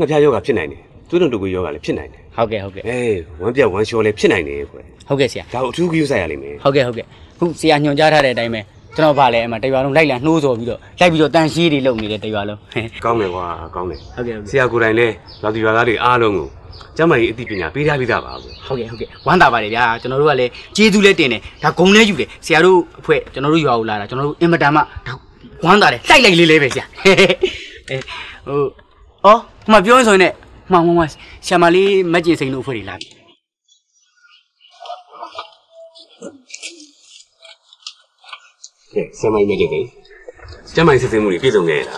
S19: ငှက်ဖျားယောဂဖြစ်နိုင်တယ်သွေးလွန်တုပ်ကွေးယောဂလည်းဖြစ်နိုင်တယ်
S17: ဟုတ်ကဲ့ဟုတ်ကဲ့
S19: အေးဝမ်းပြတ်ဝမ်းလျှောလည်းဖြစ်နိုင်တယ်ကွယ်
S17: ဟုတ်ကဲ့ဆရာ
S19: ဒါကိုအထူးကြည့်ဆိုင်ရလိမ့်မယ်
S17: ဟုတ်ကဲ့ဟုတ်ကဲ့ခုဆရာညွှန်ကြားထားတဲ့အတိုင်းပဲကျွန်တော်ဗာလဲအမှတရွာလုံးလိုက်လံနှိုးဆော်ပြီးတော့လိုက်ပြီးတော့တန်ရှင်းတွေလုပ်နေတယ်တရွာလုံးဟဲ့
S19: ကောင်းတယ်ကွာကောင်းတယ်
S17: ဟုတ်ကဲ့ဟုတ်
S19: ဆ
S17: ကဲ့
S19: ရာကိုယ်တိုင်လည်းလောက်ဒီရွာသားတွေအားလုံးကိုကျမ်းမာရေးအသိပညာပေးထားပြီးသားပါကွယ်
S17: ဟုတ်ကဲ့ဟုတ်ကဲ့ဝမ်းသာပါတယ်ဗျာကျွန်တော်တို့ကလည်းကျေးဇူးလည်းတင်တယ်ဒါဂုံလည်းယူတယ်ဆရာတို့အဖွဲ့ကျွန်တော်တို့ရွာကိုလာတာကျွန်တော်တို့အင်မတန်မှဒါဝမ်းသာတယ်လိုက်လိုက်လေးလေးပဲဆရာအဲဟိုအော်ဟို မှာပြောရင်ဆိုရင်လည်းမှန်မှန်မှန်ဆရာမလေးမက်ကျင်စိန်တို့အဖွဲ့တွေလာပြီ
S19: ကဲဆရာမကြီးမကြည့်သေးကျမ်းမာရေးစစ်ဆေးမှုတွေပြည့်စုံခဲ့ရတာ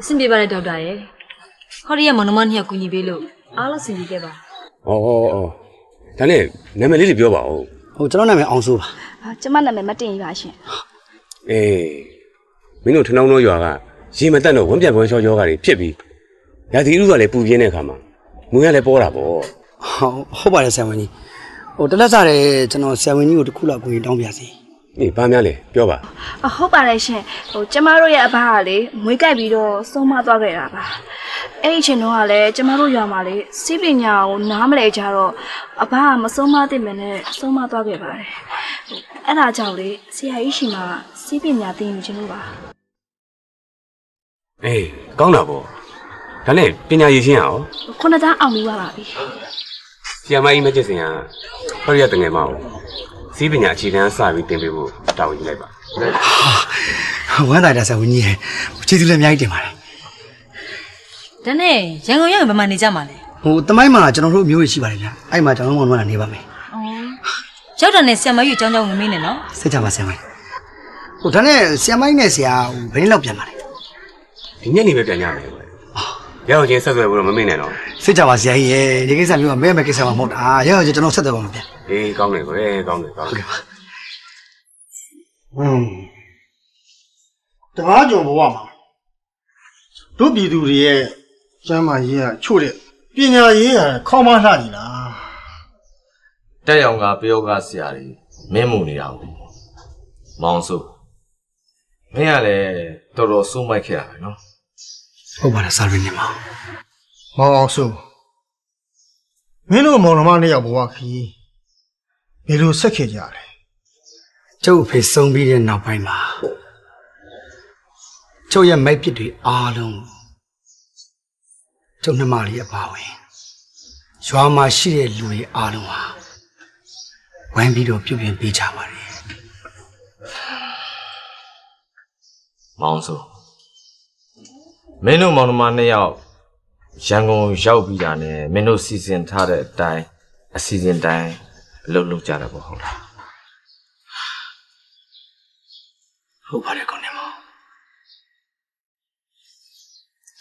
S20: အဆင်ပြေပါတယ်ဒေါက်တာရဲ့ခေါ်ရီရဲ့မောင်နှမနှစ်ယောက်ကူညီပေးလို့အားလုံးဆင်ပြေခဲ့ပါ
S19: ဩဩဩဒါနဲ့နာမည်လေးတွေပြောပါဦး
S10: ဟိုကျွန်တော်နာမည်အောင်စိုးပါ
S9: အာကျမနာမည်မတင်ရပါရှင်
S19: အေးမင်းတို့ထနောင်းတော်ရွာကရေမတက်တော့ဝမ်းပြတ်ဝမ်းလျှောယောဂါတွေဖြစ်ပြီး ရာသီဥတုကလည်းပူပြင်းတဲ့အခါမှာငွေကလည်းပေါ်တာပေါ့
S10: ဟုတ်ဟုတ်ပါတယ်ဆရာဝန်ကြီးဟိုတလက်စားတယ်ကျွန်တော်ဆရာဝန်ကြီးကိုတစ်ခုလောက်ကိုကြီးတောင်းပြစီ
S19: အေးဘာများလဲပြောပါ
S9: အဟုတ်ပါတယ်ရှင်ဟိုကျမတို့ရဲ့အဘကလေမွေးကြိုက်ပြီးတော့ဆုံးမသွားခဲ့တာပါအဲ့ဒီအချိန်တော့ကလည်းကျမတို့ရွာမှာလေစီးပညာကိုနားမလဲကြတော့အဘကမဆုံးမသင့်မနဲ့ဆုံးမသွားခဲ့ပါတယ်ဟိုအဲ့ဒါကြောင့်လေဆရာကြီးရှိမှာစီးပညာသင်ယူခြင်းလို့ပါ
S19: အေးကောင်းတာပေါ့ ဒါနဲ့ပညာရည်ရှင်းရအောင်
S9: ခုနကအောင်ပြီးပါပါပြီ
S19: ဆီယမကြီးမကျစ်စင်ကဟောရတဲ့ငယ်မအောင်စီးပညာအခြေခံစပြီးတင်ပေးဖို့တာဝန်ယူလိုက်ပါ
S10: ဝမ်းသာတယ်ဆရာဝန်ကြီးရဲ့ကျေးဇူးလည်းအများကြီးတင်ပါတယ်
S20: ဒါနဲ့ရန်ကုန်ရောက်ရင်ဘယ်မှာနေကြမှာလဲ
S10: ဟိုတမိုင်းမှာကျွန်တော်တို့မျိုးရရှိပါတယ်ဗျအဲ့မှာကျွန်တော်တို့မောင်နှမနေပါမယ်
S20: အော်ရောက်တာနဲ့ဆရာမကြီးကိုအကြောင်းကြောင်းဝင်မင်းနဲ့နော်
S10: စိတ်ချပါဆရာမကြီးဟိုဒါနဲ့ဆရာမကြီးနဲ့ဆရာဟိုဘယ်နည်းလောက်ပြန်ပါလဲ
S19: ဒီညနေပဲပြန်ရမယ် ကွယ်ရောက်ချင်းဆက်ဆွဲဖို့တော့မမေ့နဲ့တော့
S10: စိတ်ချပါဆရာကြီးရဲ့ဒီကိစ္စမျိုးကမဲမဲကိစ္စမှမဟုတ်တာရရချင်းကျွန်တော်ဆက်တယ်ပါမပြန်
S19: အေးကောင်းတယ်ကွယ်ကောင်းတယ်ကောင်းတယ်
S2: ဟွန်းတကားကြုံဘဝမှာတို့ပြည်သူတွေရဲ့ကျမ်းမာရေးကချို့တဲ့ပညာရေးကခေါင်းမလှနေလား
S1: တက်ရောင်ကပယောကဆရာကြီးမင်းမူနေတာကိုမောင်စုမင်းကလည်းတော်တော်စိုးမိုက်ခဲ့တာပဲနော်
S10: ဟုတ်ပါတယ်ဆရာဝန်ကြီးမောင်
S2: မောင်အောင်စုမင်းတို့မောင်နှမနှစ်ယောက်ဘဝခီးဘယ်လိုဆက်ခဲ့ကြလဲ
S10: ကျုပ်အဖေဆုံးပြီးတဲ့နောက်ပိုင်းမှာကျုပ်ရဲ့မိတ်ပစ်တွေအားလုံးကိုကျုပ်နှမလေးအပါဝင်ရွာမှာရှိတဲ့လူတွေအားလုံးဟာဝိုင်းပြီးတော့ပြုပြင်ပေးကြပါတယ်
S1: မောင်စု မင်းတို့မောင်နှမနှစ်ယောက်ရန်ကုန်ရောက်ပြီးတာနဲ့မင်းတို့စီစဉ်ထားတဲ့အတိုင်းအစီအစဉ်တိုင်းအလုပ်လုပ်ကြတာပေါ့ဟုတ်လား
S10: ဟုတ်ပါတယ်ကောင်းနေမောင်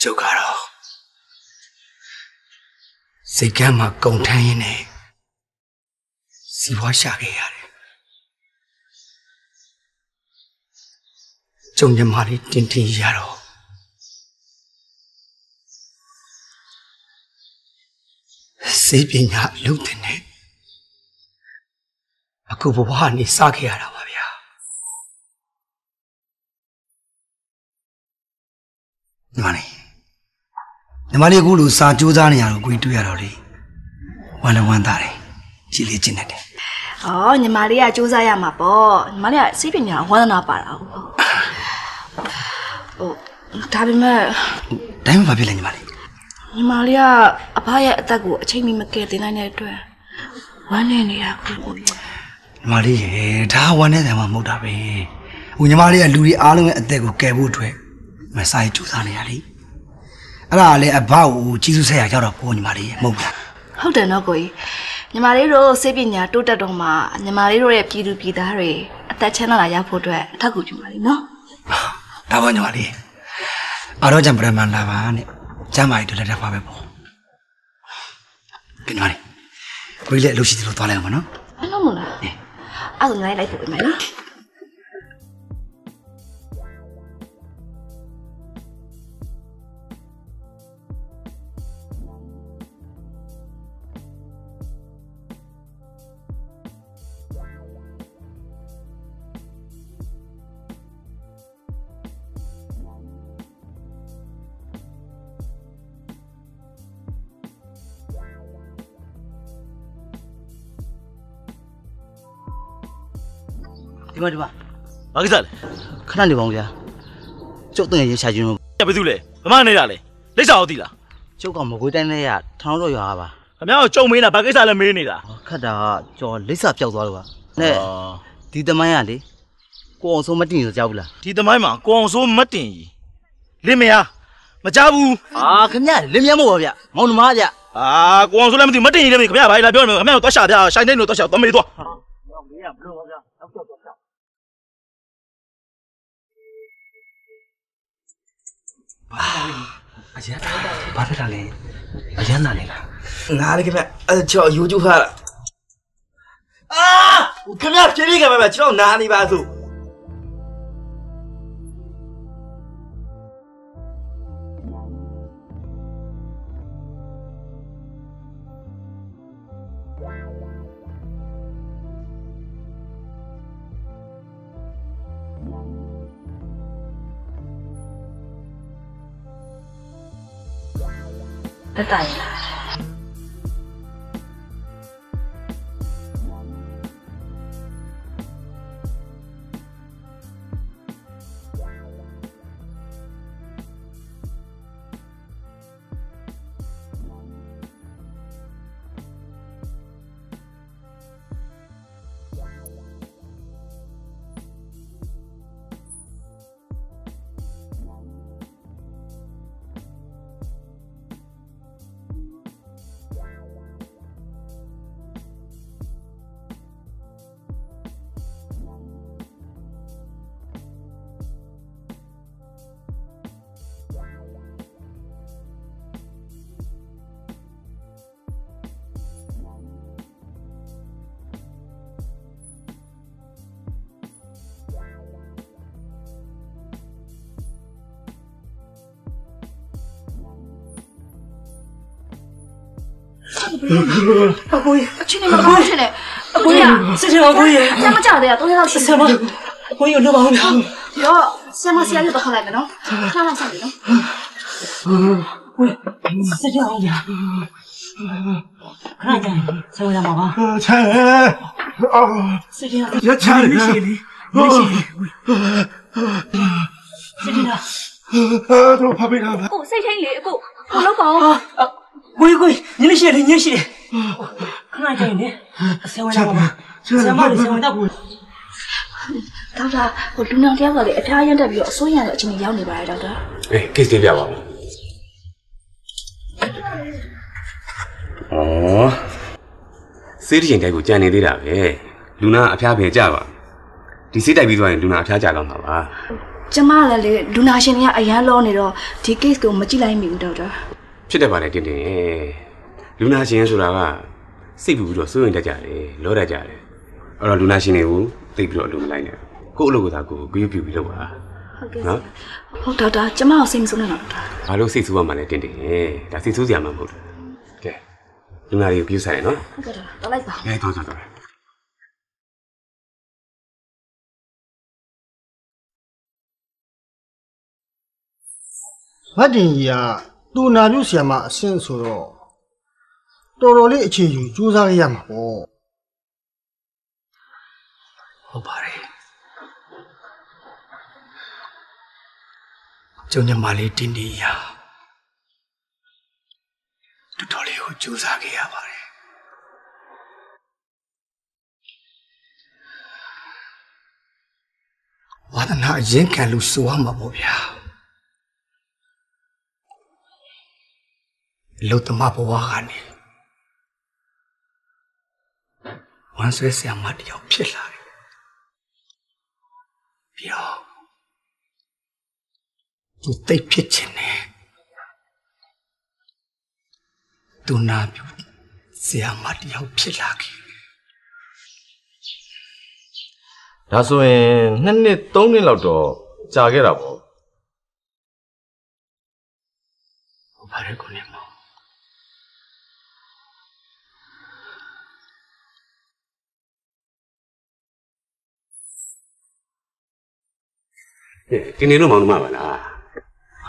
S10: ကျုပ်ကတော့စိတ်ကမ်းမှာကုံထမ်းရင်းနဲ့စီပွားရှာခဲ့ရတယ်ကျုံညမလေးတင်းတင်းရတော့ စိတ်ပညာအလုပ်တင်နေအခုဘဝကနေစခဲ့ရတာပါဗျာညီမလေးညီမလေးအခုလိုစာကြိုးစားနေရတော့ကိုကြီးတွေ့ရတော့လေဝမ်းလည်းဝမ်းသာတယ်ကြည်လေးကျင်နေတယ်။
S9: အော်ညီမလေးကစူးစမ်းရမှာပေါ့။ညီမလေးကစိတ်ပညာဝါသနာပါတာဟုတ်။ဟုတ်ဒါပေမဲ့
S10: တိုင်းမှာဘာဖြစ်လဲညီမလေး
S9: ညီမလေးကအဖရဲ့အသက်ကိုအချိန်မီမကယ်တင်နိုင်တဲ့အတွက်ဝမ်းနေနေတာကိုကိုကြီး
S10: ညီမလေးရေဒါဝမ်းနေတဲ့မှာမဟုတ်တာပဲဟိုညီမလေးကလူတွေအားလုံးရဲ့အသက်ကိုကယ်ဖို့အတွက်မဆိုင်ကြိုးစားနေရလေအဲ့ဒါကလည်းအဘကိုကြီးစုဆက်ရရောက်တော့ပို့ညီမလေးရေမဟုတ်ဘူးလား
S9: ဟုတ်တယ်နော်ကိုကြီးညီမလေးတို့စိတ်ပညာတိုးတက်တော့မှညီမလေးတို့ရဲ့ပြည်သူပြည်သားတွေအသက်ချမ်းသာလာရဖို့အတွက်အထောက်အကူပြုပါလိမ့်နော်
S10: ဒါပါညီမလေးအားတော့ကြံပရမန်လာပါနဲ့ ကျမ်းမာရေးတို့လက်ထပ်ပါပဲပေါ့ကဲညီမလေးကိုကြီးလည်းအလုပ်ရှိတယ်လို့သွားလိုက်အောင်မနော်
S9: အဲ့လိုမလားအဲ့ဒါညီမလေးလိုက်ပို့ပေးမယ်နော်
S11: မှာဒီမှာ
S5: ဘာကိစ္စလဲ
S11: ခဏနေပါဦးဗျာကျုပ်တငယ်ရေးချခြင်းလို့
S5: ညဘယ်သူလဲဘမနေတာလဲလိမ့်စာအောင်သိလား
S11: ကျုပ်ကမကွေးတိုင်းထဲကထောင်တော့ရွာကပါ
S5: ခင်ဗျားကိုကြုံမင်းတာဘာကိစ္စလဲမေးနေတာ
S11: ခတ်တာကကျော်လိမ့်စာပျောက်သွားလို့ပါနဲ့ဒီသမိုင်းကလေကိုအောင်ဆုံးမတင်ရကြောက်ဘူးလား
S5: ဒီသမိုင်းမှာကိုအောင်စိုးမတ်တင်ကြီးလင်းမယားမကြဘူး
S11: အာခင်ဗျာလင်းမြတ်မို့ပါဗျမောင်နှမဗျ
S5: အာကိုအောင်စိုးလည်းမသိဘူးမတင်ကြီးလည်းမသိဘူးခင်ဗျာဘာလဲပြောနေခင်ဗျာကိုသွားရှာပြရှိုင်းနေလို့သွားရှာသွားမေးသွား
S10: အရန်ဘာဖြစ်တာလဲအရန်နာနေလားငါလည်းခင်ဗျအဲ့ချောယူကျူဟာအာခင်ဗျဖြည်းဖြည်းကမှကျွန်တော်နာနေပါစို့
S21: တက်တို
S9: ကြီးက
S10: စစ်ချင်ပါကိုကြီး
S9: ဆမ်မကြောက်သေးတာ၃ရက်လောက်ရှိပြီ
S10: ဆမ်မကိုကြီးလို့ပါဦးဗျာ
S9: ဒီတော့ဆမ်မဆရာကြီးတော့ခေါ်လိုက်မယ်နော်ခဏလောက်ဆက်ပြီနော်
S10: ကိုကြီးစစ်ချင်အောင်ဗျာခဏကြာဆောင်းရမှာပါ
S2: ချမ်းအာ
S10: စစ်ချင်
S2: ရချမ်းလေမရှိလေမရှိလေ
S10: စစ်ချင်တာ
S2: အာတော့ဖပေးတာပါ
S9: ကိုစိတ်ထိန်လေအကိုကိုလောက်ပါအောင်
S10: ကိုကြီးကိုကြီးညနေရှိတယ်ညနေရှိတယ်ခဏကြာနေဆောင်းရမှာပါ ဆမ်မလေးဆောင်းတော့ဘူး
S9: ဒေါက်တာဟိုလူနာတယောက်ကလေအဖျားရမ်းတက်ပြီးတော့အစိုးရရဲ့အချိန်ကြီးရောက်နေပါတယ်ဒေါက်တာ
S19: အေး case လေးပြပါဦးဩစေးတရင်တိုက်ကိုကြံနေသေးတာပဲလူနာအဖျားပဲကြပါဒီစေးတိုက်ပြီးသွားရင်လူနာအဖျားကြတော့မှာပါ
S9: ကျမကလည်းလေလူနာရှင်တွေကအရန်လောနေတော့ဒီ case ကိုမကြည့်လိုက်မိဘူးဒေါက်တာ
S19: ဖြစ်တတ်ပါလေတင်တင်လူနာရှင်ဆိုတာကစိတ်ပူပြီးတော့စိုးရင်တတ်ကြတယ်လောတတ်ကြတယ် အဲ့တော့လူနာရှင်တွေကိုသိပြီးတော့အလိုမလိုက်နဲ့ကိုယ့်အလုပ်ကိုသာကိုယ်ကိုယ်ပြူပြီးလုပ်ပါ
S9: ဟုတ်ကဲ့
S19: နော်
S9: ဟုတ်ဒေါက်တာကျမကိုစိတ်မဆိုးနဲ့တော့ဒေါက်တာ
S19: ဘာလို့စိတ်ဆိုးရမှလဲတင်တင်ဒါစိတ်ဆိုးစရာမှမဟုတ်ဘူးကဲလူနာတွေကိုပြူဆိုင်နော်
S9: ဟုတ်ကဲ့ဒေါက်တာတော့လိုက်ပါ
S19: အဲတော့တော့တော့
S2: မတ်တင်ကြီးကသူနာပြုဆရာမအဆင့်ဆိုတော့တော်တော်လေးအခြေယူစူးစမ်းရရမှာပေါ့
S10: ဟုတ်ပါတယ်ကျုံညမလေးတင်းတင်းရာတော်တော်လေးကိုကြိုးစားခဲ့ရပါတယ်ဝါဒနာအရင်ခံလို့ဆိုရမှာပေါ့ဗျာလုတ်သမဘဝကနေဝန်ဆွဲဆရာမတယောက်ဖြစ်လာတယ် ပြီးတော့သူတိတ်ဖြစ်ခြင်းနဲ့သူနာပြဆရာမတယောက်ဖြစ်လာခဲ့
S1: ဒါဆိုရင်နှစ်နှစ်သုံးနှစ်လောက်တော့ကြာခဲ့တာပေါ့
S10: ဟုတ်ပါတယ်ကိုနေ မောင်
S19: တင်းတင်းတို့မောင်နှမပါလား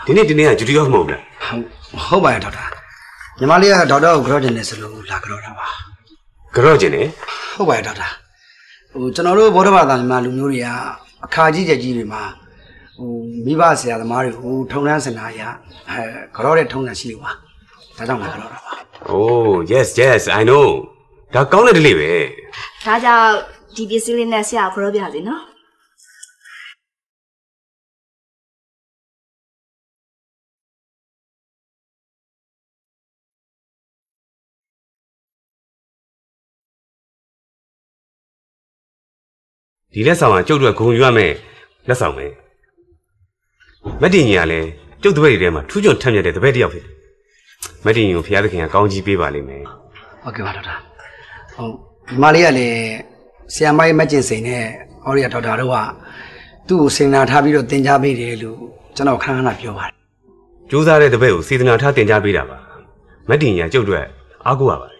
S19: ဒီနေ့တင်းတင်းကဂျူတီယောမဟုတ်လား
S10: ဟုတ်ပါတယ်ဒေါက်တာညီမလေးကဒေါက်တာကိုကြောက်ကျင်နေစလို့လာကြောတာပါ
S19: ကြော့ကျင်နေ
S10: ဟုတ်ပါတယ်ဒေါက်တာဟိုကျွန်တော်တို့ဗုဒ္ဓဘာသာမြန်မာလူမျိုးတွေကအခါကြီးကြကြီးတွေမှာဟိုမိဘဆရာသမားတွေကိုထုံနှန်းစင်နာရအဲကြောတဲ့ထုံနှန်းရှိလို့ပါဒါကြောင့်လည်းကြောတာပါ
S19: Oh yes yes I know ဒါကောင်းတဲ့ဒလေးပဲ
S9: ဒါကြောင့်ဒီပစ္စည်းလေးနဲ့ဆရာကိုပြောပြစီနော်
S19: ဒီလက်ဆောင်ကကျုပ်တို့ကဂုံယူရမယ်လက်ဆောင်ပဲမတ်တင်ကြီးကလည်းကျုပ်တပည့်တွေထဲမှာထူးချွန်ထက်မြက်တဲ့တပည့်တစ်ယောက်ဖြစ်တယ်မတ်တင်ကြီးကိုဖျားသခင်ကကောင်းကြီးပေးပါလိမ့်မယ်
S10: ဟုတ်ကဲ့ပါဒေါက်တာဟုတ်ဒီမလေးကလည်းဆရာမကြီးမက်ကျင်စိန်နဲ့အော်ရီယာဒေါက်တာတို့ကသူ့ကိုစေနာထားပြီးတော့တင် जा ပေးတယ်လို့ကျွန်တော်ခဏခဏပြောပါတယ်
S19: ကြိုးစားတဲ့တပည့်ကိုစေတနာထားတင် जा ပေးတာပါမတ်တင်ကြီးကကျုပ်တို့အားကိုးရပါ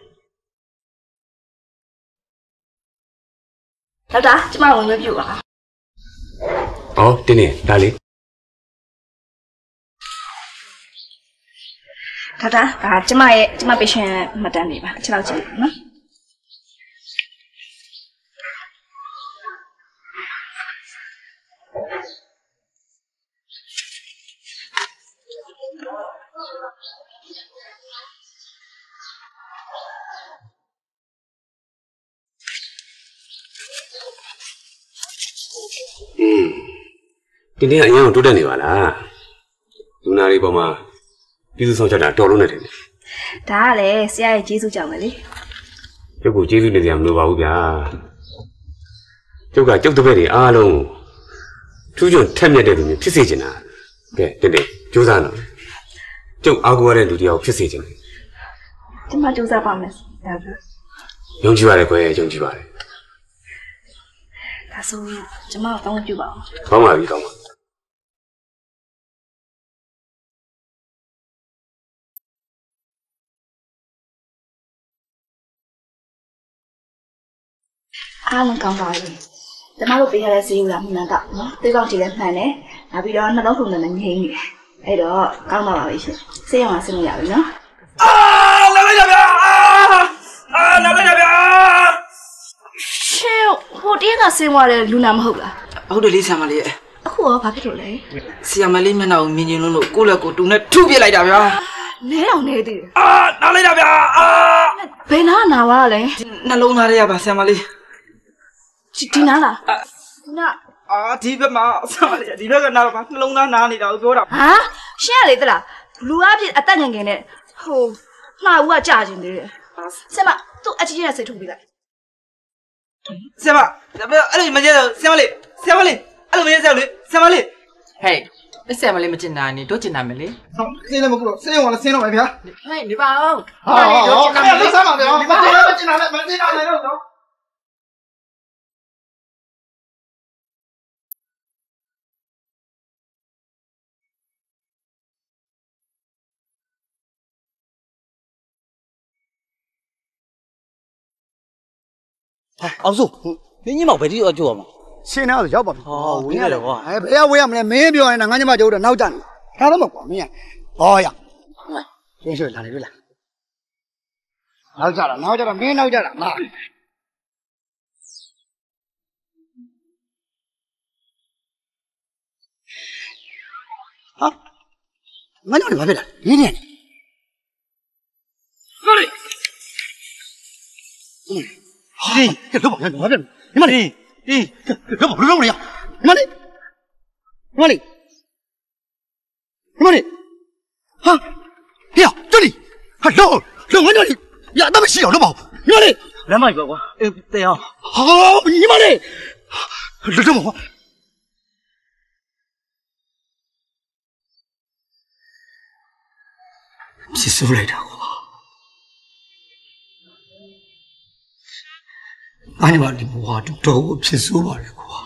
S9: ဒေါက်တာကျမဝင်မပြုတ်ပါ။
S19: အော်တင်းနေဒါလေး
S9: ဒေါက်တာဒါကျမရဲ့ကျမ patient မှတ်တမ်းတွေပါတစ်ချက်လောက်ကြည့်နော်။
S19: တင်းတင်းကအရင်ကတိုးတက်နေပါလား။လူနာလေးပေါ်မှာပြည်သူဆောင်ချက်တာတော်လုံးနေတယ်
S9: ဒါကလည်းဆရာရဲ့ကျေးဇူးကြောင့်ပဲလေ။
S19: ကျုပ်ကိုကျေးဇူးတင်စရာမလိုပါဘူးဗျာ။ကျုပ်ကကျုပ်တပည့်တွေအားလုံးထူးချွန်ထက်မြက်တဲ့လူမျိုးဖြစ်စေချင်တာ။ကဲတင်းတင်းကြိုးစားတော့။ကျုပ်အားကိုးရတဲ့လူတစ်ယောက်ဖြစ်စေချင်တယ်
S9: ကျမစူးစမ်းပါမယ်ဒေါက်တာ။
S19: ယုံကြည်ပါတယ်ကွယ်ယုံကြည်ပါတယ်
S9: ဒါဆိုကျမကိုတောင်းပြပါအောင်။
S19: ကောင်းပါပြီကောင်းပါ
S9: အားလုံးကောင်းပါပြီကျမတို့ပေးရတဲ့ဈေးဥလာမှန်တော့နော်သိကောင်းကြည့်လဲမှန်တယ်နောက်ပြီးတော့နှလုံးထုံနဲ့လည်းငြိမ်းနေတယ်အဲ့တော့ကောင်းပါပါပြီရှင်ဆေးရုံမှာဆင်းလို့ရပြီနော်
S18: လာလိုက်ကြဗျာအာလာလိုက်ကြဗျာ
S9: ရှင်ဟိုတည်းကဆင်းသွားတဲ့လူနာမဟုတ်လား
S17: ဟုတ်တယ်လေးဆရာမလေးရဲ့
S9: အခုရောဘာဖြစ်လို့လဲ
S17: ဆရာမလေးမျက်နှာကိုမြင်ကျင်လို့လို့ကိုယ့်လက်ကိုတူနဲ့ထုပြစ်လိုက်တာဗျာ
S9: နဲအောင်နေသေးတယ်
S18: အာလာလိုက်ကြဗျာအာ
S9: ဘယ်နာနာပါလဲ
S17: နှလုံးသားတွေကပါဆရာမလေး
S9: ဒီဒီနာလားဒီနာ
S17: အာဒီဘက်မှာဆရာမလေးဒီဘက်ကနားပါနှလုံးသားနားနေတာကိုပြောတာ
S9: ဟာရှင်းရလေတလားလူအဖြစ်အသက်ငယ်ငယ်နဲ့ဟိုနှာဦးကကြာကျင်သေးတယ်ဆင်မသူ့အချင်းချင်းစိတ်ထုတ်ပြီးလိုက်
S17: ဆရာမအဲ့လိုမကျတော့ဆရာမလေးဆရာမလေးအဲ့လိုမကျတော့လေဆရာမလေး
S22: ဟဲ့အဆက်မလေးမကျင်နာနေတို့ကျင်နာမယ်လေ
S2: ဟုတ်စေးလည်းမကူတော့စေးရုံကလည်းဆင်းတော့မယ်ဗျာ
S22: ဟဲ့ဒီပါအောင်
S2: ဟာဟုတ်ကဲ့လက်စားပါဗျာဒီမှာလည်းမကျင်လာနဲ့မကျင်လာနဲ့တော့
S10: အောင်စုမင်းကြီးမောင်ဘယ်တိတော့ကြိုးရမှာ
S2: ရှင်းတော့ရောက်ပါပြီ
S10: ဟောဝင်းရတယ်ကွာ
S2: အဲဘယ်ကဝေးရမလဲမင်းပြောရင်ငါညမကျိုးတော့နောက်ကျနေထားတော့မကွာမင်းကဟောရရှင်းရှင်းလာနေပြီလားနောက်ကျတာနောက်ကျတာမင်းနောက်ကျတာငါဟာမင်းတို့ဘာဖြစ်လဲနင်းနေ
S18: လာလိုက်
S2: ဟေးလော ပါရဘာဖြစ်လဲဒီမလေးဒီလောပါလောပါရဒီမလေးဒီမလေးဒီမလေးဟာဟေးကျွလီဟာလောလောငါတို့ရတော့မရှိအောင်လောပါဒီမလေး
S17: လမ်းမိုက်ပဲကွာအေးတဲအောင်
S2: ဟာဒီမလေးလောတော့ဘာဖြစ်စိုးလိုက်တာကွာ အညီမဒီဘဝတူတော့ဖြစ်စိုးပါလေကွာ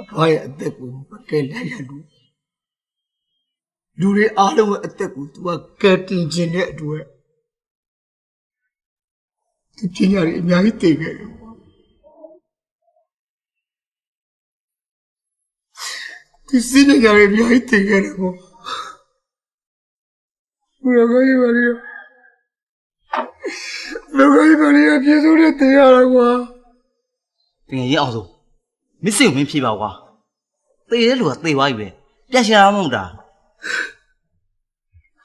S2: အဖွားရဲ့အသက်ကိုမကယ်လိုက်ရလို့လူတွေအားလုံးရဲ့အသက်ကို तू ကကယ်တင်ခြင်းတဲ့အတွက်ဒီပညာတွေအများကြီးတည်ခဲ့တယ်ကွာဒီစနေကြတွေအများကြီးတည်ခဲ့တယ်ကွာ ဘုရားကရေးပါလေ
S10: လူကကြီးမလေးအပြည့်စုံနဲ့တင်ရတာကွာ
S11: တကယ်ရအောင်ဆိုမစ်စင်ကိုမင်းဖြေပါကွာသေတဲ့လူကသေသွားပြီပဲပြန်ရှာရမှာမဟုတ်တာ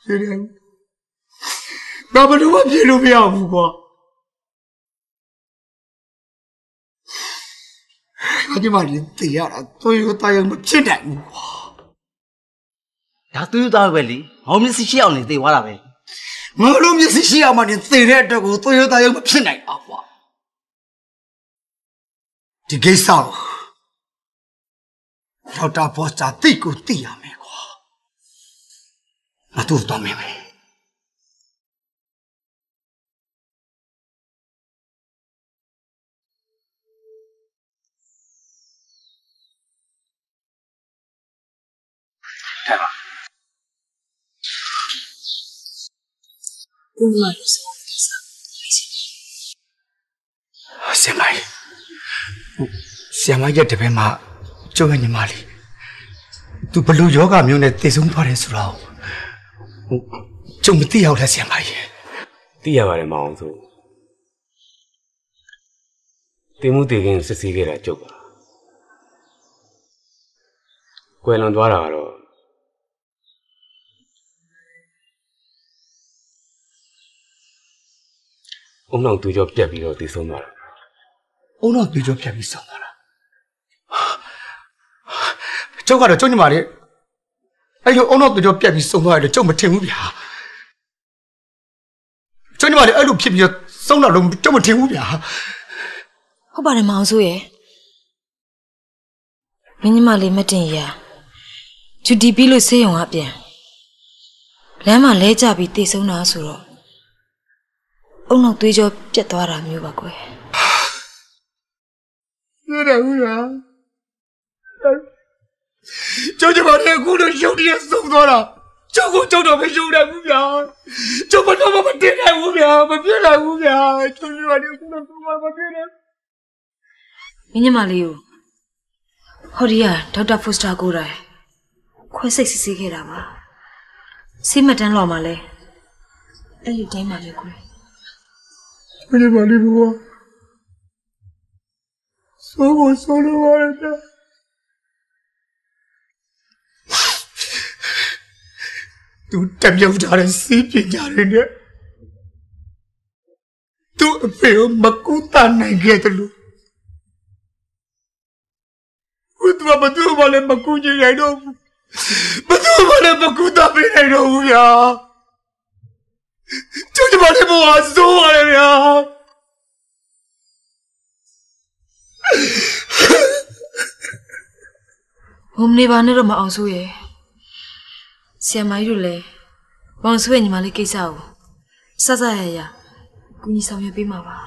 S10: ရှင်တယ်ဘာဘလို့မပြေလို့မရဘူးကွာအဒီမလေးတင်ရတာတို့ရတာยังမဖြစ်နိုင်ဘူးကွာ
S11: ဒါသူ့သားပဲလေငေါမစ်စီရှိအောင်နေသေသွားတာပဲ
S10: ငါတို့မျက်စိရှိအောင်မနေသေတဲ့အတွက်ကိုတို့ရတာยังမဖြစ်နိုင်အောင်ကွာဒီကိစ္စကိုဒေါက်တာဘော့စာတိတ်ကိုသိရမယ်ကွာငါတို့တော့မင်းပဲ
S23: ကိုမလို့ဆို
S10: ဆရာမကြီးဆရာမကြီးတပည့်မှာကျုပ်ရဲ့ညီမလေးသူဘလူယောဂမျိုးနဲ့တည်ဆုံးသွားတယ်ဆိုတော့ဟိုကျုပ်မသိရဘူးလားဆရာမကြီး
S19: သိရပါတယ်မအောင်ဆိုတင်မှုတေကင်းစစ်ဆေးခဲ့တာကြုတ်ပါကွယ်လွန်သွားတာကတော့ အုံနောက်သူကြောပြက်ပြီးတော့တည်ဆုံးသွားတာ
S10: အုံတော့ပြေကျော်ဖြတ်ပြီးဆုံးသွားတာကျုပ်ကတော့ကျုပ်ညီမလေးအဲ့လိုအုံတော့ပြေကျော်ပြတ်ပြီးဆုံးသွားတယ်လို့ကျုပ်မထင်ဘူးဗျာကျုပ်ညီမလေးအဲ့လိုဖြစ်ပြီးတော့ဆုံးတော့လို့ကျုပ်မထင်ဘူးဗျာ
S20: ဟုတ်ပါတယ်မအောင်ဆိုရယ်မင်းညီမလေးမတင်ရဂျူဒီပြီးလို့ဆေးရုံကပြန်လမ်းမှာလဲကျပြီးတေဆုံးတာဆိုတော့ အုံနောက်သွေးကြောပြတ်သွားတာမျိုးပါကွယ်
S10: ရတယ်ဘူးလားကျုပ်ညီမလေးအခုလိုရုပ်တရက်ဆုံးသွားတာကျုပ်ကိုကျုပ်တော့မယုံနိုင်ဘူးဗျာကျုပ်မတော့မတင်နိုင်ဘူးဗျာမပြနိုင်ဘူးဗျာကျုပ်ညီမလေးအခုလိုဆုံးသွားမတင်နိုင်
S20: မင်းညီမလေးကိုဟော်ဒီယာဒေါက်တာဖိုစတာကိုယ်တိုင်ခွဲစိတ်စစ်ဆေးခဲ့တာပါဆေးမတန်းလော်မှာလဲအဲ့ဒီတိုင်းပါလေကွယ်
S10: ဘယ်မှာလဲဘောဆိုးကိုဆိုးလို့ရတယ်သူတက်ပြုတ်ထားတဲ့စီးပညာတွေနဲ့သူအဖေကိုမကူတာနိုင် ခဲ့တယ်လို့ဘုသူမသူမလည်းမကူကြည့်နိုင်တော့ဘူးဘသူမလည်းမကူတာပေးနိုင်တော့ဘူးဗျာကျုပ်ဒီမလေးဘဝဆိုးရတယ်ဗျာ
S20: ဘုံနေပါနဲ့တော့မအောင်ဆိုရယ်ဆီယမကြီးတို့လည်းဘောင်ဆွေးညီမလေးကိစ္စကိုစစရရကူညီဆောင်ရွက်ပေးမှာပါ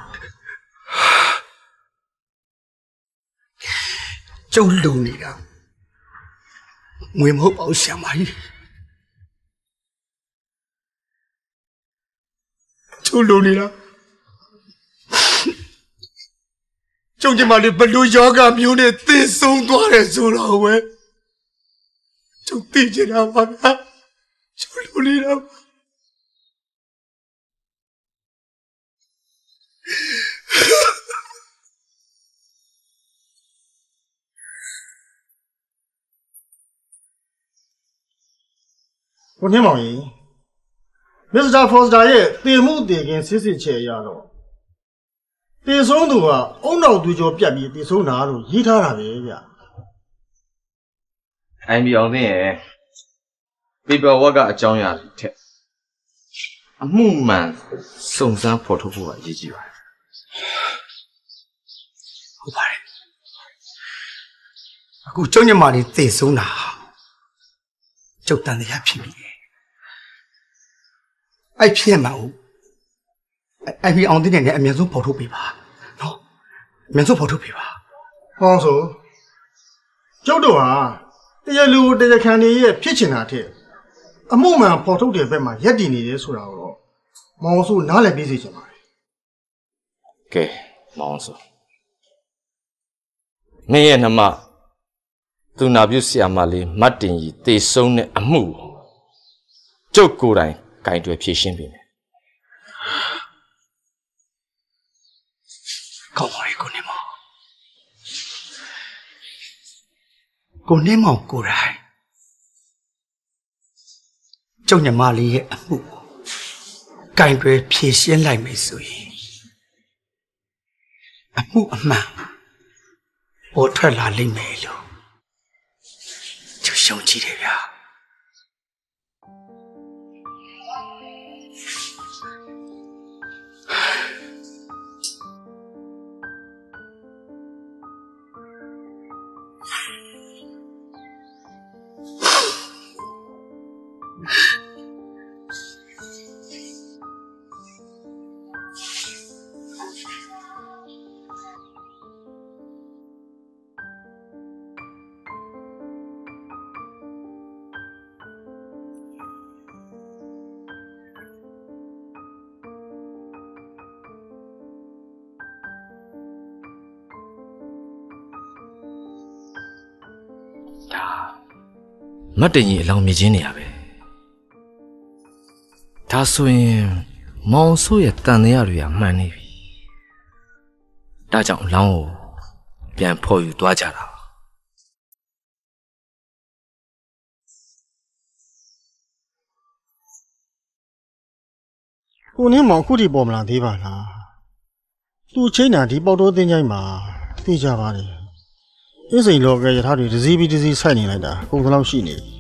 S10: ကျုပ်လုံနေတာငွေမဟုတ်ပါဘူးဆရာမကြီး ကျုပ်လုံနေတာကျုပ်ဒီမှာလေဘလူယောဂမျိုးနဲ့သိဆုံးသွားတယ်ဆိုတော့ဝဲကျုပ်သိချင်တာပါဗျာကျုပ်လုံနေတာပါ
S2: ကိုနှင်းမောင်ကြီး မစ္စတာဖော်စတာရဲ့တေမှုတေခင်စစ်စစ်ချေရတော့တေဆုံးသူကအုံနောက်သူကျော်ပြတ်ပြီးတေဆုံးတာလို့ရေးထားတာပဲဗျ
S1: အိုင်ဘီအောင်သိရဲ့ paper work ကအကြောင်းအရာတွေထက်အမှုမှန်စုံစမ်းဖော်ထုတ်ဖို့ကအရေးကြီးပါတယ်
S10: ဟုတ်ပါတယ်အခုကျုံညမလေးသိဆုံးတာကျုပ်တန်တရားဖြစ်ပြီ အဲ့ဖြစ်ရမှာဟုတ်အဲ့ဒီအောင်တဲ့နဲ့အမြဲဆုံးဖော်ထုတ်ပေးပါနော်အမြဲဆုံးဖော်ထုတ်ပေးပါ
S2: ဟောဆိုကျုပ်တို့ဟာတရားလူတရားခံတွေရဲ့ဖြစ်ချင်တာထက်အမှုမှန်ဖော်ထုတ်တဲ့ဘက်မှာရက်တည်နေတယ်ဆိုတာကိုတော့မောင်ဆိုနားလည်ပြီးစေချင်ပါတယ်
S1: ကဲမောင်ဆိုမင်းရဲ့နှမသူနာပြုဆရာမလေးမတ်တင်ကြီးတေဆုံးတဲ့အမှုကိုကျုပ်ကိုယ်တိုင် ဂင်တွယ်ဖြေရှင်းပေးမယ်
S10: ကောင်းပါလေကိုနေမောင်ကိုနေမောင်ကိုယ်တိုင်ကျုပ်ညီမလေးရဲ့အမှုကိုကင်တွယ်ဖြေရှင်းလိုက်မယ်ဆိုရင်အမှုအမှန်ပေါ်ထွက်လာလိမ့်မယ်လို့ကျုပ်ရှုံကြည့်တယ်ဗျာ
S1: တ်တင်ကြီးအလောင်းမြင်ချင်းနေရပဲဒါဆိုရင်မောင်ဆိုးရဲ့တန်တရားတွေကမှန်နေပြီဒါကြောင့်အလောင်းကိုပြန်ဖော်ယူသွားကြတာပါ
S2: ကိုနေမောင်အခုထိပေါ်မလာသေးပါလားသူ့ချိန်တာဒီပေါက်တိုးတင်းချိုင်းမှာသိကြပါတယ်အင်းစိန်လောကရထားတွေတစ်စီးပြီးတစ်စီးဆိုက်နေလိုက်တာကုန်သလောက်ရှိနေပြီ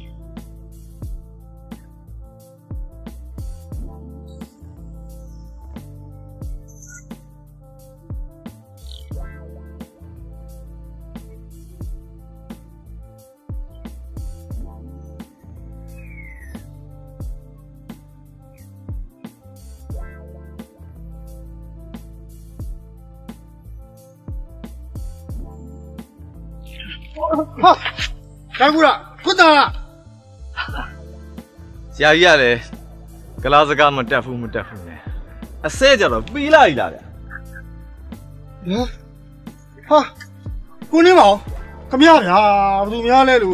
S24: ဆရာကြီးကလည်းကလားစကားမတက်ဘူးမတက်ဘူးလေအစဲကြတော့ပြီးလာပြီလားဗျာ
S2: ဟမ်ဟာကိုနေမောင်ခမရဗျာဘယ်သူများလဲလူ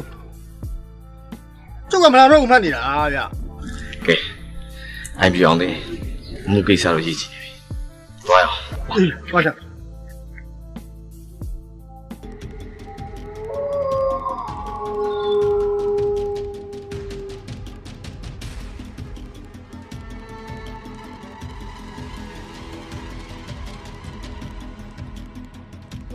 S2: ကျုပ်ကမလာတော့ဘူးမှတ်နေတာဗျာ
S1: ကဲအိုင်ပြောင်းတယ်မှုကိစ္စတော့ရည်ကြည့်နေပြီသွားရအောင်
S2: အေးသွားကြ
S10: မ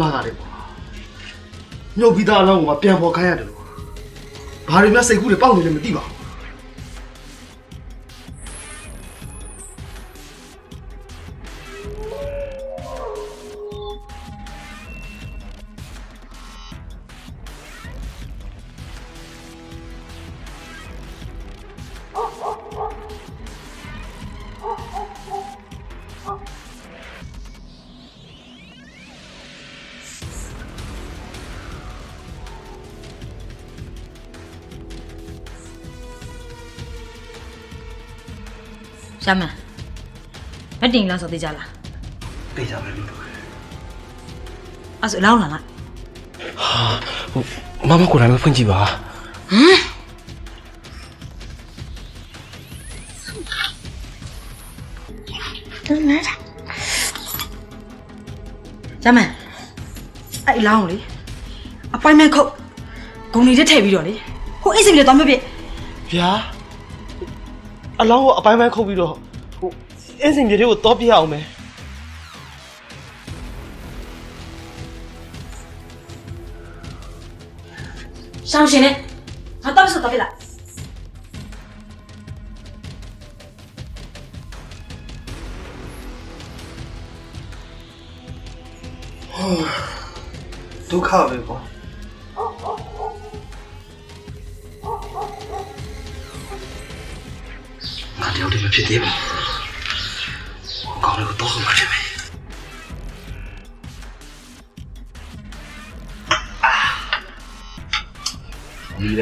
S10: မကလည်းပေါ့ညှုပ်ပြီးသားအလောင်းကိုမပြန်ပေါ်ခိုင်းရတယ်လို့ဘာတွေများစိတ်ကူးတွေပေါက်နေလဲမသိပါဘူး
S20: ရှာမန်မတင်လားဆိုသေးကြလား
S10: သိကြမယ်လို့
S20: အဲ့ဆိုအလောင်းလာလိုက်
S5: ဟိုမမကိုယ်တိုင်ပဲဖွင့်ကြည့်ပါ
S20: ဟမ်တူနာရှာမန်အဲ့အလောင်းကိုလေအပိုင်မဲခုတ်ဂုံလေးထည့်ပြီးတော့လေဟိုအိတ်စိတ်လေးတော့မပြစ်
S5: ဗျာ အလောင်းကိုအပိုင်းပိုင်းခုတ်ပြီးတော့ဟိုအင်းစင်မြေတွေကိုတောပြအောင်မယ်
S20: ရှောင်းရှင်နဲ့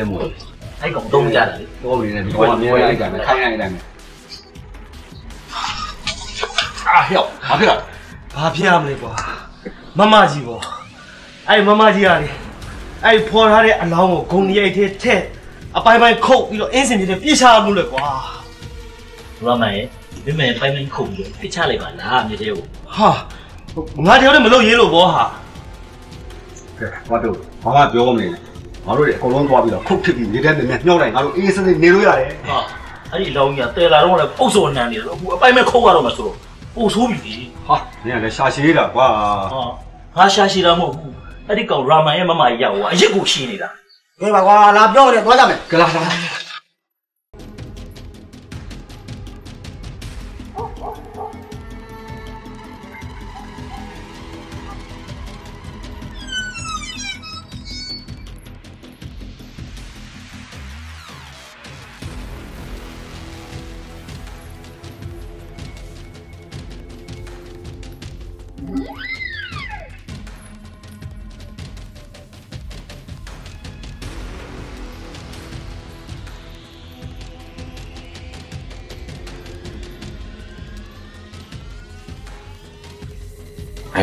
S20: လ
S10: ည်းမ
S1: ဟုတ်
S18: အဲ့ကောင်သုံးကြတယ်လေ
S10: တော့နေတယ်ဒီကောင်အများကြီးလိုက်တာခိုင်းလိုက်တယ်အာဟဲ့ဘာဖြစ်လဲ
S18: ဘာဖြစ်ရမလဲကွာမမကြီးပေါ့အဲ့မမကြီးကလေအဲ့ဖော်ထားတဲ့အလောင်းကိုဂုံရိပ်ထဲထည့်အပိုင်းပိုင်းခုတ်ပြီးတော့အင်းစင်တွေနဲ့ပြစ်ချမှုလေကွာ
S25: ရမန်ရဲ့ဒီမဲ့ပိုင်းပိုင်းခုတ်ပြီးပြစ်ချလိုက်ပါလားမြေသေးကို
S18: ဟာငါတယောက်တည်းမလုပ်ရေးလို့ဗောဟာ
S10: ကဲဘာတို့ဘာမှပြောမနေနဲ့ ငါတို့တွေအကုန်လုံးသွားပြီးတော့ခုတ်ဖြစ်ပြီးနေတဲ့နေနဲ့ညှောက်လိုက်ငါတို့အေးစနစ်နေလို့ရတယ်
S25: ဟာအဲ့ဒီအလောင်းကြီးကတဲလာတော့လည်းပုတ်စော်နှမ်းနေတယ်အခုအပိုင်းမဲ့ခုတ်ရတော့မှဆိုတော့ပို့ဆိုးပြီ
S10: ဟာနင်ကလည်းရှာရှည်တာကွာ
S25: ဟာငါရှာရှိတာမဟုတ်ဘူးအဲ့ဒီကောင်ရာမန်ရဲ့မမကြီးရောက်ကအရစ်ကိုရှိနေတာ
S10: ကဲပါကွာလာပြောတယ်သွားကြမယ်ကလာလာ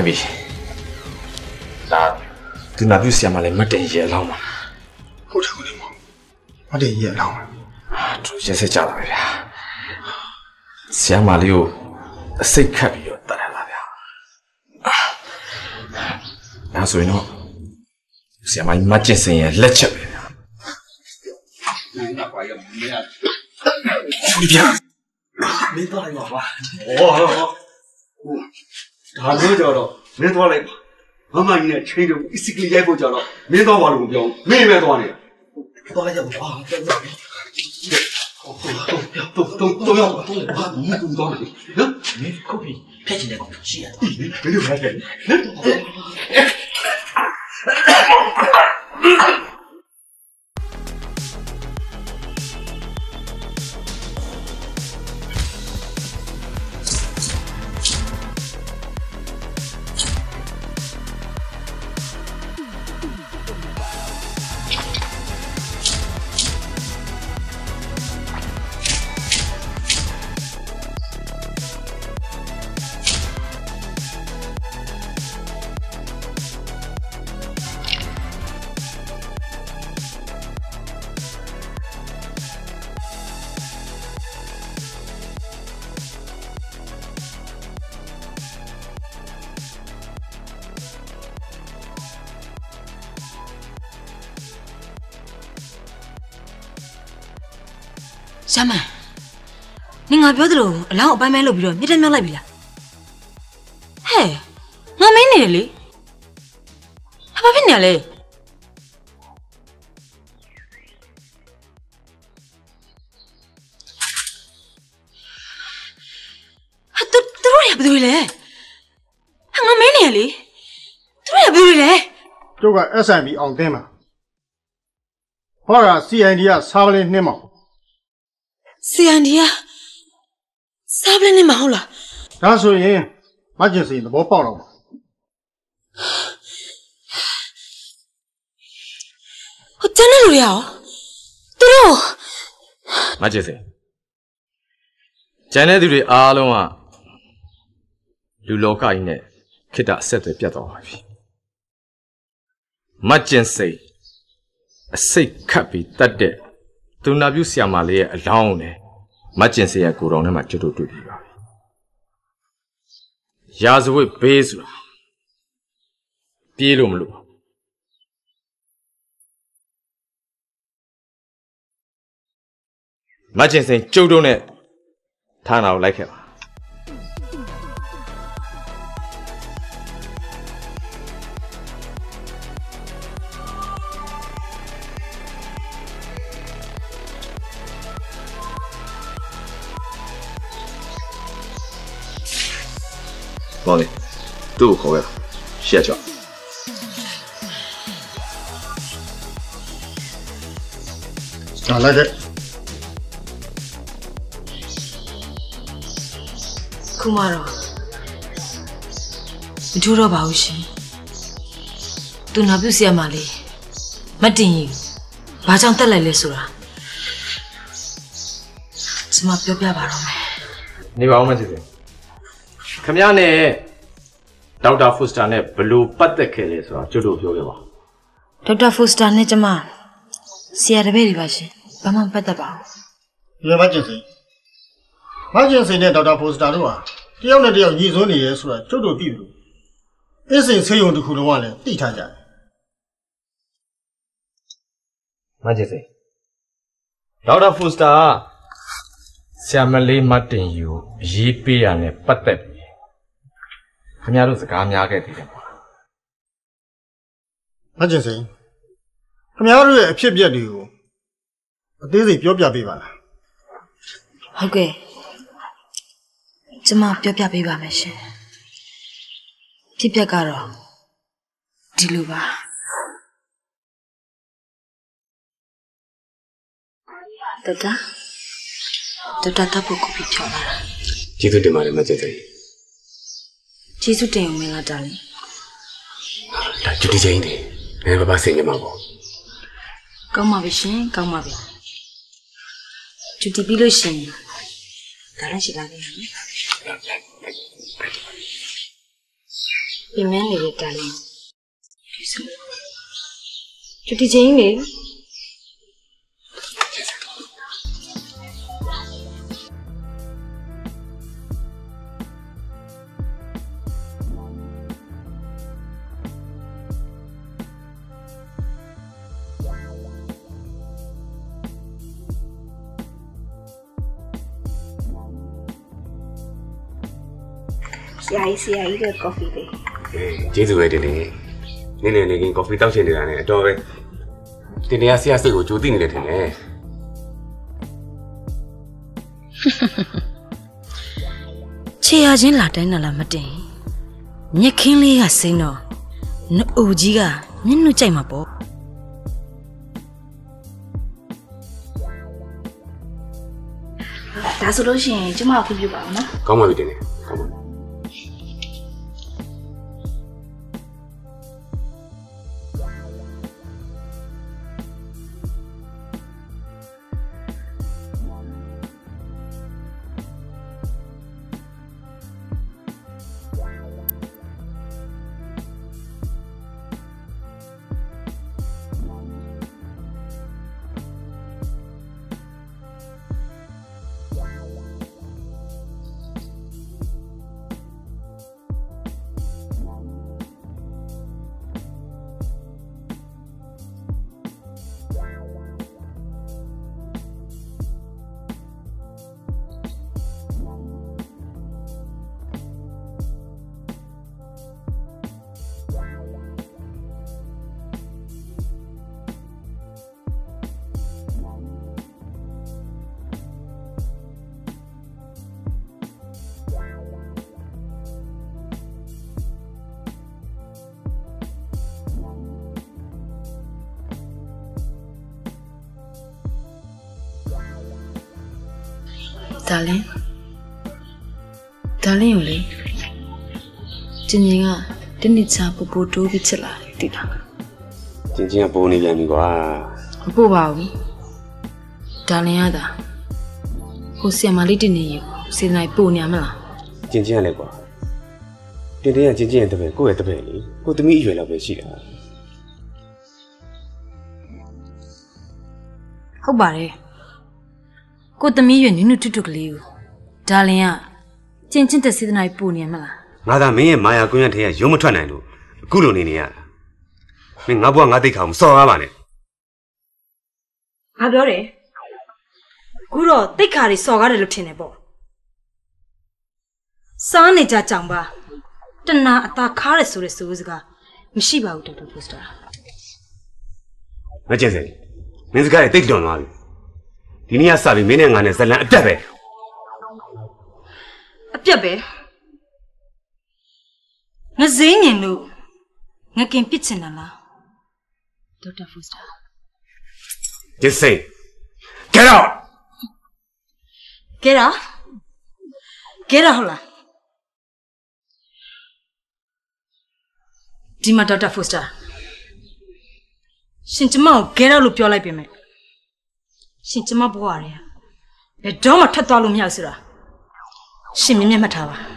S1: အိုင်ဘီဒါသူနာပြုဆရာမလည်းမတ်တင်ရဲ့အလောင်းပါ
S2: ဟုတ်တယ်ကိုနေမောင်မတည်ရဲ့အလောင်းပါ
S1: သူရက်စက်ကြတာပဲဗျာဆရာမလေးကိုအစိတ်ခတ်ပြီးတော့တတ်ရလာဗျာဒါဆိုရင်တော့ဆရာမကြီးမတ်ကျင်စင်ရဲ့လက်ချက်ပဲဗျာ
S10: နိုင်တာကွာရမင်းရ
S1: ဒီဗျာ
S18: မင်းသွားလိုက်ပါကွာ
S10: ဟောဟော ဒါမျိုးကြတော့မင်းသွားလိုက်ပါမမကြီးနဲ့ချိန်တော့အစ်စကလေးရိုက်ဖို့ကြတော့မင်းသွားပါလို့မပြောဘူးမင်းပဲသွားနေ
S18: သွားလိုက်ကြပါကွာ
S10: တော့တော့တော့ရောက်ပါတော့ဘာမင်းကူသွားတယ်နော်
S25: မင်းခုတ်ပြီးဖျက်ချင်တဲ့ကောင်ရှိရတယ်
S10: ဘယ်လိုလဲ
S20: ရမန်နင်ငါပြောသလိုအလောင်းအပိုင်းပိုင်းလုပ်ပြီးတော့မြစ်တက်မြောက်လိုက်ပြီလားဟဲ့ငါမင်းနေတယ်လေဟာဘာဖြစ်နေရလဲဟာသူသူတို့ရဘယ်သူတွေလဲဟာငါမင်းနေရလေသူတို့ရဘယ်သူတွေလဲ
S2: ကျုပ်က SMB အောင်တင်းမှာဟောက CID ကစားပလင်းနှင်းမောင်
S20: စီအန်ဒီယာစားပလင်းနေမဟုတ်လား
S2: ဒါဆိုရင်မကျင်စင်သဘောပေါက်တော့ပါ
S20: ဟိုတန်းတဲ့လူတွေရောသူတို့
S1: မကျင်စင်ကျန်တဲ့သူတွေအားလုံးကလူလောကကြီးနဲ့ခိတ္တအဆက်အသွယ်ပြတ်သွားပါပြီမကျင်စိန်အစိတ်ခတ်ပြီးတတ်တဲ့ သူနာပြုဆရာမလေးရဲ့အလောင်းနဲ့မကျင်စင်ရဲ့ကိုယ်တော်နဲ့မှကျွတ်တို့တွေ့ပြီပါပြီရာဇဝတ်ဘေးဆိုတာပြေးလို့မလို့ပါဘူးမကျင်စင်ကျုပ်တို့နဲ့ဌာနကိုလိုက်ခဲ့ပါ မောင်လေးသူ့ကိုခေါ်ခဲ့ရှက်ကြောက်
S2: ဒါလိုက်တဲ့
S20: ခုမှတော့မထူးတော့ပါဘူးရှင်သူနာပြုဆရာမလေးမတင်ရင်ဘာကြောင့်တက်လိုက်လဲဆိုတာကျမပြောပြပါတော့မယ်
S26: နေပါဦးမစစ်စစ် ခမရနဲ့ဒေါက်တာဖူစတာနဲ့ဘယ်လို့ပတ်သက်ခဲ့လဲဆိုတော့ကျွတ်တို့ပြောခဲ့ပါ
S20: ဒေါက်တာဖိုစတာနဲ့ကျမဆရာတပည့်တွေပါရှင်ဘာမှမပတ်သက်ပါဘူး
S2: ရွေမကျင်စီမကျင်စီနဲ့ဒေါက်တာဖိုစတာတို့ဟာတယောက်နဲ့တယောက်ညီစွန်းနေရဲဆိုတာကျုပ်တို့သိဘူးအင်းစိန်ဆေးရုံတစ်ခုလုံးကလည်းသိထားကြတယ်
S26: မစစ်စစ်ဒေါက်တာဖူစတာကဆရာမလေးမတ်တင်ယူကိုအရေးပေးရနဲ့ပတ်သက်ပြီး ခမရတို့စကားများခဲ့သေးတယ်ပေါ့
S2: မကျင်စိန်ခင်ဗျားတို့ရဲ့အဖြစ်အပျက်တွေကိုအသေးစိတ်ပြောပြပေးပါလား
S20: ဟုတ်ကဲ့ကျမပြောပြပေးပါမယ်ရှင်ဖြစ်ပျက်ကတော့ဒီလိုပါတတတတတပ်ဖို့ကိုပြီးပြောလာတာ
S19: ကျေးဇူးတင်ပါတယ်မကျက်စိန်
S20: ကျေးဇူးတင်အောင်မလားတာလီ
S19: ဒါကျွတ်တိချင်းတယ်နည်းပါးပါးစိတ်ညမှာပေါ့
S20: ကောင်းပါပြီရှင်ကောင်းပါပြီကျူတီပြီးလို့ရှင်ဒါလည်းရှိလာနေပြီပြင်မနေတဲ့တာလီကျူတီချင်းလေ
S9: ဆရာကြီးဆရာကြီးတဲ့ကော်ဖီလေး
S19: အေးကျေးဇူးပဲတင်တင်နေနေနေကင်းကော်ဖီတောက်ချင်နေတာနဲ့အတော်ပဲတင်တင်ကဆရာစိတ်ကိုကြိုသိနေတယ်ထင်တယ်
S20: ခြေရချင်းလာတိုင်းလာလာမတင်မြက်ခင်းလေးကစိမ့်တော့နအိုကြီးကမျက်နှာကြိုက်မှာပေါ့
S9: ဒါဆိုလို့ရှိရင်ကျမကိုခွင့်ပြုပါအောင်နော်
S19: ကောင်းပါပြီတင်တင်ကောင်းပါ
S20: ချာပူပူတိုးပြီးချစ်လာတယ်တိလား
S19: ကျင်ကျင်ကပုံနေပြန်ပြီကွာ
S20: မပို့ပါဘူးဒါလင်းရတာဟိုဆီယမလေးတင်နေရစေတနိုင်ပို့နေရမလား
S19: ကျင်ကျင်ကလည်းကွာတင်တင်ကကျင်ကျင်ရဲ့တပည့်ကိုယ့်ရဲ့တပည့်လေကိုသမီးအရွယ်လောက်ပဲရှိတာ
S20: ဟုတ်ပါတယ်ကိုသမီးရွယ်နုနုထွတ်ထွတ်ကလေးကိုဒါလင်းကကျင်ကျင့်တဲ့စေတနိုင်ပို့နေရမလား
S19: ငါသာမင်းရဲ့မာယာကွင်းရထဲကရုံးမထွက်နိုင်လို့အခုလိုနေနေရတာမင်းငါဘွားငါသိခါမစော်ကားပါနဲ့
S20: ငါပြောတယ်ခုတော့တိတ်ခါတွေစော်ကားတယ်လို့ထင်တယ်ပေါ့စားနေကြကြောင်ပါတနာအသာခါတယ်ဆိုတဲ့ဆိုစကားမရှိပါဘူးဒေါက်တာပိုစတာ
S19: မကျက်စဲမင်းစကားရဲ့တိတ်လွန်သွားပြီဒီနေ့ကစပြီးမင်းနဲ့ငါနဲ့ဇလန်အတက်ပဲ
S20: အပြက်ပဲ ငါဈေးညင်လို့ငါကင်ပစ်ချင်တာလားဒေါက်တာပိုစတာ
S19: Just say get out
S20: ကဲတော့ကဲတော့ဟုတ်လားဒီမှာဒေါက်တာဖိုစတာရှင်ကျမကိုကဲတော့လို့ပြောလိုက်ပြင်မဲ့ရှင်ကျမဘဝရဲဘယ်တော့မှထွက်သွားလို့မရဘူးဆိုတာရှင်မြင်မြတ်မှတ်ထားပါ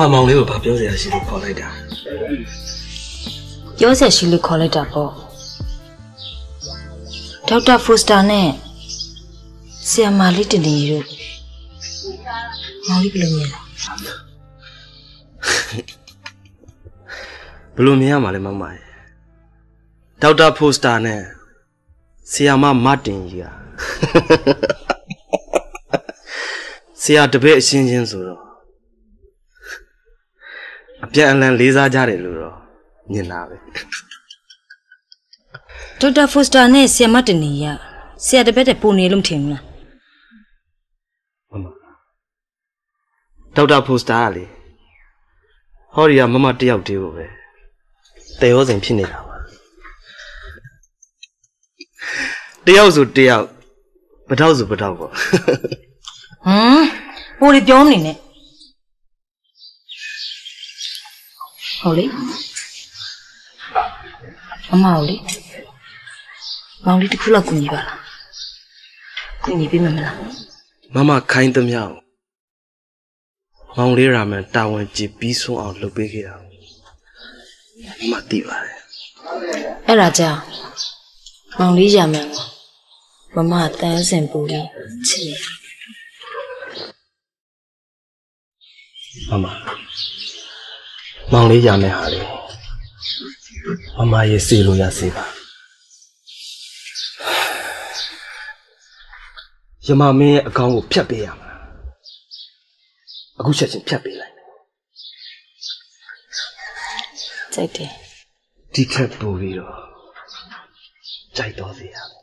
S5: မမမောင်လေးကိုဘာပြောစရာရှိလို့ခေါ်လိုက်တာ
S20: ပြောဆက်ရှိလို့ခေါ်လိုက်တာပေါ့ဒေါက်တာဖိုစတာနဲ့ဆီယမာလေးတင်နေတို့မောင်လေးဘယ်လိုမြင်လဲ
S5: ဘယ်လိုမြင်ရမှာလဲမမရဲ့ဒေါက်တာဖိုစတာနဲ့ဆီယာမမတင်ကြီးကဆရာတပည့်အချင်းချင်းဆိုတော့အ ပြန်အလှန်လေးစားကြတယ်လို့တော့မြင်တာပဲ
S20: ဒေါက်တာဖိုစတာနဲ့ဆီယမတင်နေရဆရာတပည့်တဲ့ပုံနေလို့မထင်ဘူးလား
S5: ဒေါက်တာဖိုစတာကလေဟောဒီကမမတယောက်တည်းကိုပဲတေရောစဉ်ဖြစ်နေတာပါတယောက်ဆိုတယောက်ပထောက်ဆိုပထောက်ပေါ့
S20: ဟမ်ဟိုလေပြောနေနဲ့ ဟုတ်လေအမဟုတ်လေမောင်လေးတစ်ခုလောက်ကူညီပါလားကူညီပေးမယ်မလား
S5: မမခိုင်းသမျှကိုမောင်လေးရာမန်တာဝန်ကြည့်ပြီးဆုံးအောင်လုပ်ပေးခဲ့တာကိုမမသိပါတယ်
S20: အဲ့ဒါကြောင့်မောင်လေးရမယ်ကိုမမတန်းစင်ပူလေးချစ်နေ
S5: မမ မောင်လေးရာမန်ဟာလေမမရဲ့စီလို့ရစေပါယမမင်းရဲ့အကောင့်ကိုဖြတ်ပေးရမှာအခုချက်ချင်းဖြတ်ပေးလိုက်မယ်
S20: ကြိုက်တယ်
S5: ဒီခက်ပို့ပြီးတော့ကြိုက်တော်စေရမယ်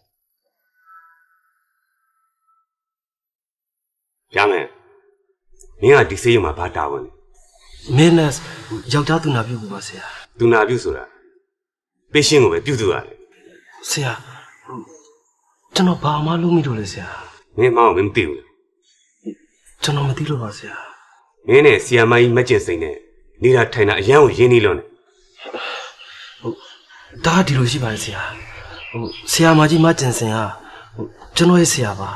S19: ရမယ်မင်းကဒီစေးရုံမှာဘာတာဝန်လဲ
S5: မင်းနဲ့ယောက်ျားသူနာပြုတ်ပါဆရာ
S19: သူနာပြုဆိုတာပေးရှင်းကိုပဲပြုစုရတယ်
S5: ဆရာဟိုကျွန်တော်ဘာမှလုပ်မိလို့လဲဆရာ
S19: မင်းမောင်မင်းမသိဘူးလား
S5: ကျွန်တော်မသိလို့ပါဆရာ
S19: မင်းနဲ့ဆီယာမကြီးမက်ကျင်စိန်နဲ့နေတာထိုင်တာအရန်ကိုရင်းနှီးလို့နေ
S5: ဒါကဒီလိုရှိပါတယ်ဆရာဟိုဆရာမကြီးမကျင်စင်ကဟိုကျွန်တော်ရဲ့ဆရာပါ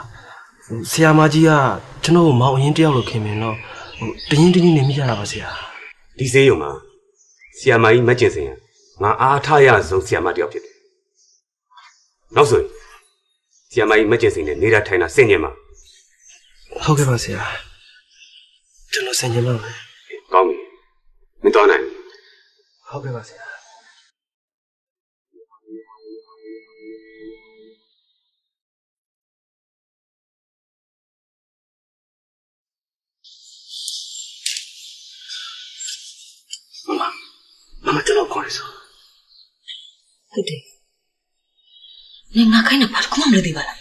S5: ဟိုဆရာမကြီးကကျွန်တော်ကိုမောင်အရင်တယောက်လို့ခင်မင်တော့ ဟိုတရင်တင်းနေမိကြတာပါဆရာ
S19: ဒီစေးရုံမှာဆီယာမကြီးမက်ကျင်စိန်ကငါအားထားရဆုံးဆီယာမတစ်ယောက်ဖြစ်တယ်နောက်ဆိုရင်ဆီယာမကြီးမက်ကျင်စိန်နဲ့နေတာထိုင်တာစင်ကြင်မှာ
S5: ဟုတ်ကဲ့ပါဆရာကျွန်တော်ဆင်ခြင်ပါမယ်
S19: ကောင်းပြီမင်းတော့နိုင်
S5: ဟုတ်ကဲ့ပါဆရာ ကျွန်တော်ခေါ်ရစို့
S20: ဟုတ်တယ်နေငါခိုင်းတာဘာတစ်ခုမှမလုပ်သေးပါလား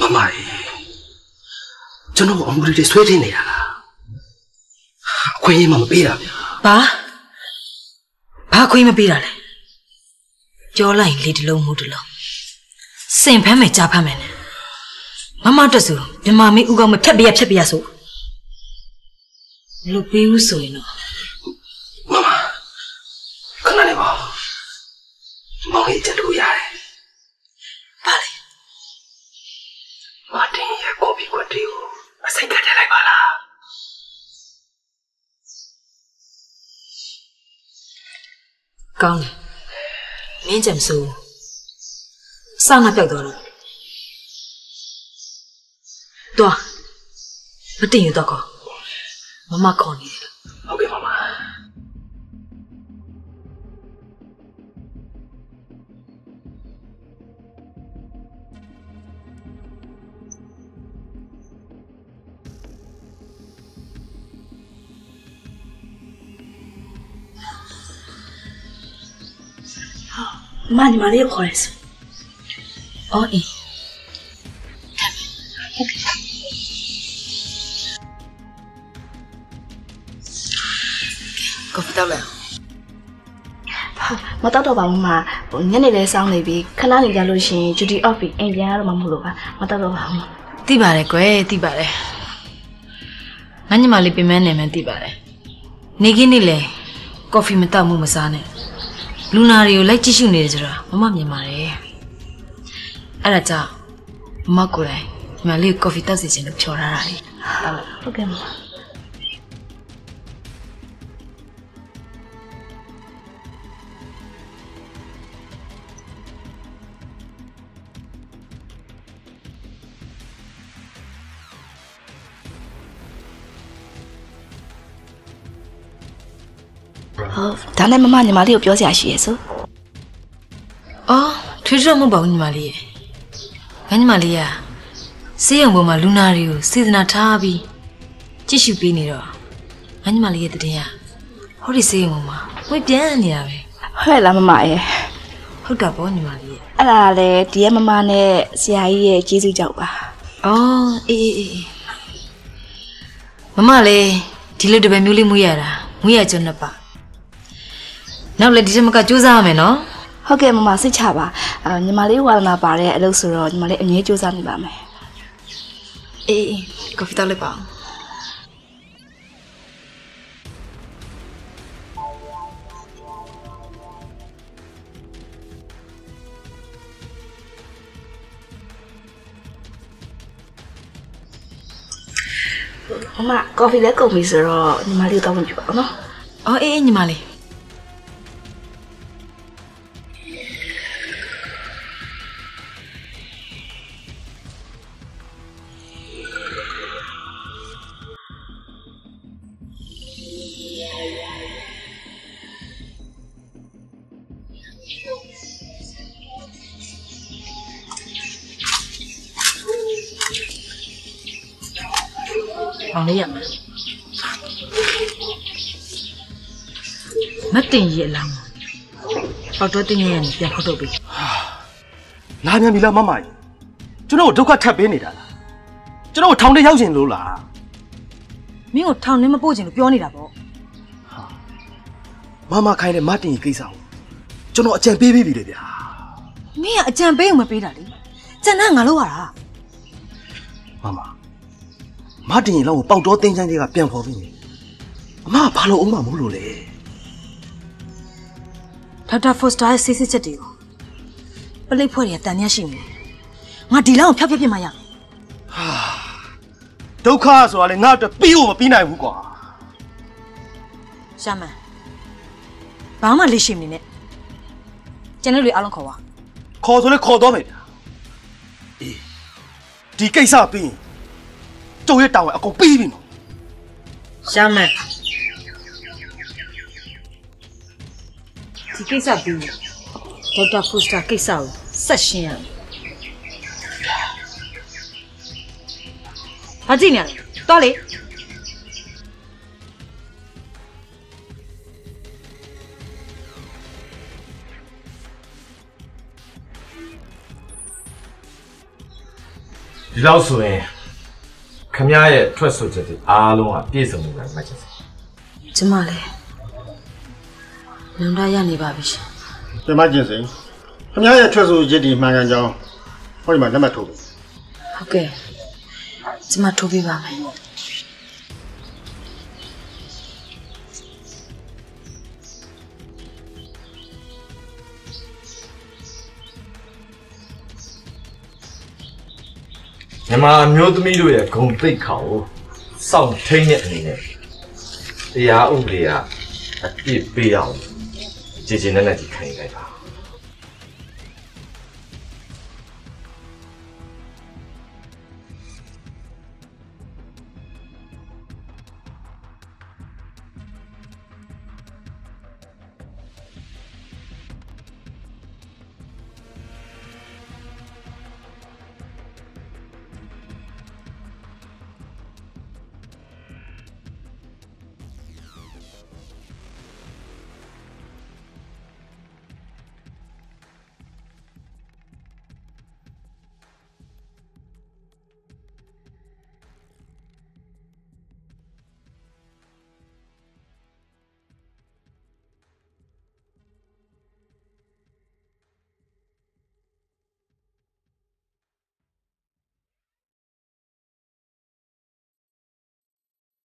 S5: မမရေကျွန်တော်အမှုတွေဆွဲတင်နေတာလားအခွင့်အရေးမှမပေးတာဗျာ
S20: ဘာဘာခွေးမပေးတာလဲကြောလိုက်ရင်လေတစ်လုံးမို့တစ်လုံးစင်ဖမ်းမယ်ကြားဖမ်းမယ်နဲ့မမတက်စုမြမမင်းဥကောင်မဖြတ်ပြရဖြတ်ပြရဆိုလူပေးဦးဆိုရင်တော့
S5: တွေကိုအစိတ်ကတ်ထားလိုက်ပါလား
S20: ကောင်းတယ်မင်းကြံစိုးစောင်းကပြောက်သွားတော့တော့မတင်ရတော့ကောမမခေါ်နေတယ်
S5: ဟုတ်ကဲ့ မ
S9: မညီမလေးကိုခေါ်ရဲဆို
S20: အော်အေး
S27: ကော်ဖီတောက်လိုက်
S9: မတော့တော့ပါဘူးမဟိုညနေလဲစောင်းနေပြီခဏနေကြလို့ရှရင် duty off ပြီးအိမ်ပြန်ရတော့မှမဟုတ်လို့ပါမတော့တော့ပါဘူး
S20: သိပါတယ်ကွယ်သိပါတယ်ငါညီမလေးပြင်မဲနေမှန်းသိပါတယ်နေခင်းနေလေကော်ဖီမတောက်မှုမစားနဲ့ လူနာတွေကိုလိုက်ကြည့်ရှုနေတယ်ဆိုတာမမမြင်ပါတယ်အဲ့ဒါကြောင့်မမကိုယ်တိုင်ညီမလေးကိုကော်ဖီတောက်စီခြင်းလို့ဖြော်ထားတာလေ
S9: ဟုတ်ကဲ့မဟု ဒါနဲ့မမညီမလေးကိုပြောစရာရှိရဲ့ဆို
S20: အော်ထွေးထွေးမဟုတ်ပါဘူးညီမလေးရဲ့ငါညီမလေးကစေးရုံပေါ်မှာလူနာတွေကိုစေတနာထားပြီးကြည့်ရှုပေးနေတော့ငါညီမလေးရဲ့တည်င်းကဟောဒီစေးရုံပေါ်မှာဝိပြန်နေတာပဲ
S9: ဟုတ်လားမမရဲ့
S20: ဟုတ်တာပေါ့ညီမလေးရဲ့
S9: အဲ့ဒါလည်းဒီရဲ့မမနဲ့ဆရာကြီးရဲ့ကျေးဇူးကြောင့်ပါ
S20: အော်အေးအေးအေးမမလေးဒီလိုတပည့်မျိုးလေးမွေးရတာမွေးရကျွန်းနှစ်ပါ နောက်လည်းဒီချက်မကစူးစမ်းရမယ်နော်
S9: ဟုတ်ကဲ့မမစိတ်ချပါအာညီမလေးဝါဒနာပါတဲ့အလုပ်ဆိုတော့ညီမလေးအငြင်းစူးစမ်းနေပါမယ်
S20: အေးအေးကော်ဖီတောက်လိုက်ပါဦး
S9: မမကော်ဖီလည်းကုန်ပြီဆိုတော့ညီမလေးကိုတောင်းဝင်ပြပါဦးနော်
S20: အော်အေးအေးညီမလေး အောင်လေးရမယ်မတင်ရအလောင်းပေါတော့တင်းရရင်ပြန်ဖောက်တော့ပြီ
S5: လာမြန်ပြီလားမမကြီးကျွန်တော်ကိုဒုက္ခထပ်ပေးနေတာလားကျွန်တော်ကိုထောင်ထဲရောက်ရှင်လို့လား
S27: မင်းကိုထောင်ထဲမပို့ချင်လို့ပြောနေတာပေါ့
S5: မမခိုင်းတဲ့မတင်ကြီးကိစ္စကိုကျွန်တော်အကြံပေးပြီးပြီလေဗျာ
S27: မင်းကအကြံပေးုံမပေးတာလေကျန်တဲ့ငါလို့ရတာ
S5: မမ မတင်ကြီးလောက်ကိုပေါက်တော့တင်းချိုင်းတွေကပြန်ဖော်ပြီးနေအမကဘာလို့အုံးမမို့လို့လဲ
S27: ဒေါက်တာဖော့စတာရဲ့ဆေးစစ်ချက်တွေကိုပလိတ်ဖွဲ့တွေကတန်မြတ်ရှိနေတယ်ငါဒီလောက်ကိုဖျောက်ဖျက်ပြစ်မှရမယ်
S5: ဒုက္ခဆိုတာလေငါ့အတွက်ပြီးဖို့မပြီးနိုင်ဘူးကွာ
S27: ရှာမန်ဘာမှလေ့ရှိမနေနဲ့ကျန်တဲ့လူအားလုံးခေါ်ပါ
S5: ခေါ်ဆိုလေခေါ်တော့မယ်ဗျာအေးဒီကိစ္စပြီးရင် ကျုပ်ရဲ့တာဝန်အကုန်ပြီးပြီနော်
S27: ရှာမန်ဒီကိစ္စပြီးဒေါက်တာဖော့စတာကိစ္စကိုဆက်ရှင်းရမယ်ဟာကြည့်နေရတော့လေ
S1: ဒီလောက်ဆိုရင် ခမရရဲ့ထွက်ဆိုချက်တွေအားလုံးကပြည့်စုံနေပါမှတ်ချက်စ
S20: ကျမလည်းလွန်တာရနေပါပြီရှင်
S2: ကျမကျင်စိန်ခင်ဗျားရဲ့ထွက်ဆိုရစ်ဒီမှန်ကန်ကြောင်းဟောဒီမှာလက်မှတ်ထိုးပြီ
S20: ဟုတ်ကဲ့ကျမထိုးပေးပါမယ်
S1: မြန်မာအမျိုးသမီးတို့ရဲ့ဂုံသိက္ခာကိုစောင့်ထိန်တဲ့အနေနဲ့တရားဥပဒေကအပြစ်ပေးအောင်ကြည်ကြည်နက်နက်ကြီးခံယူလိုက်ပါ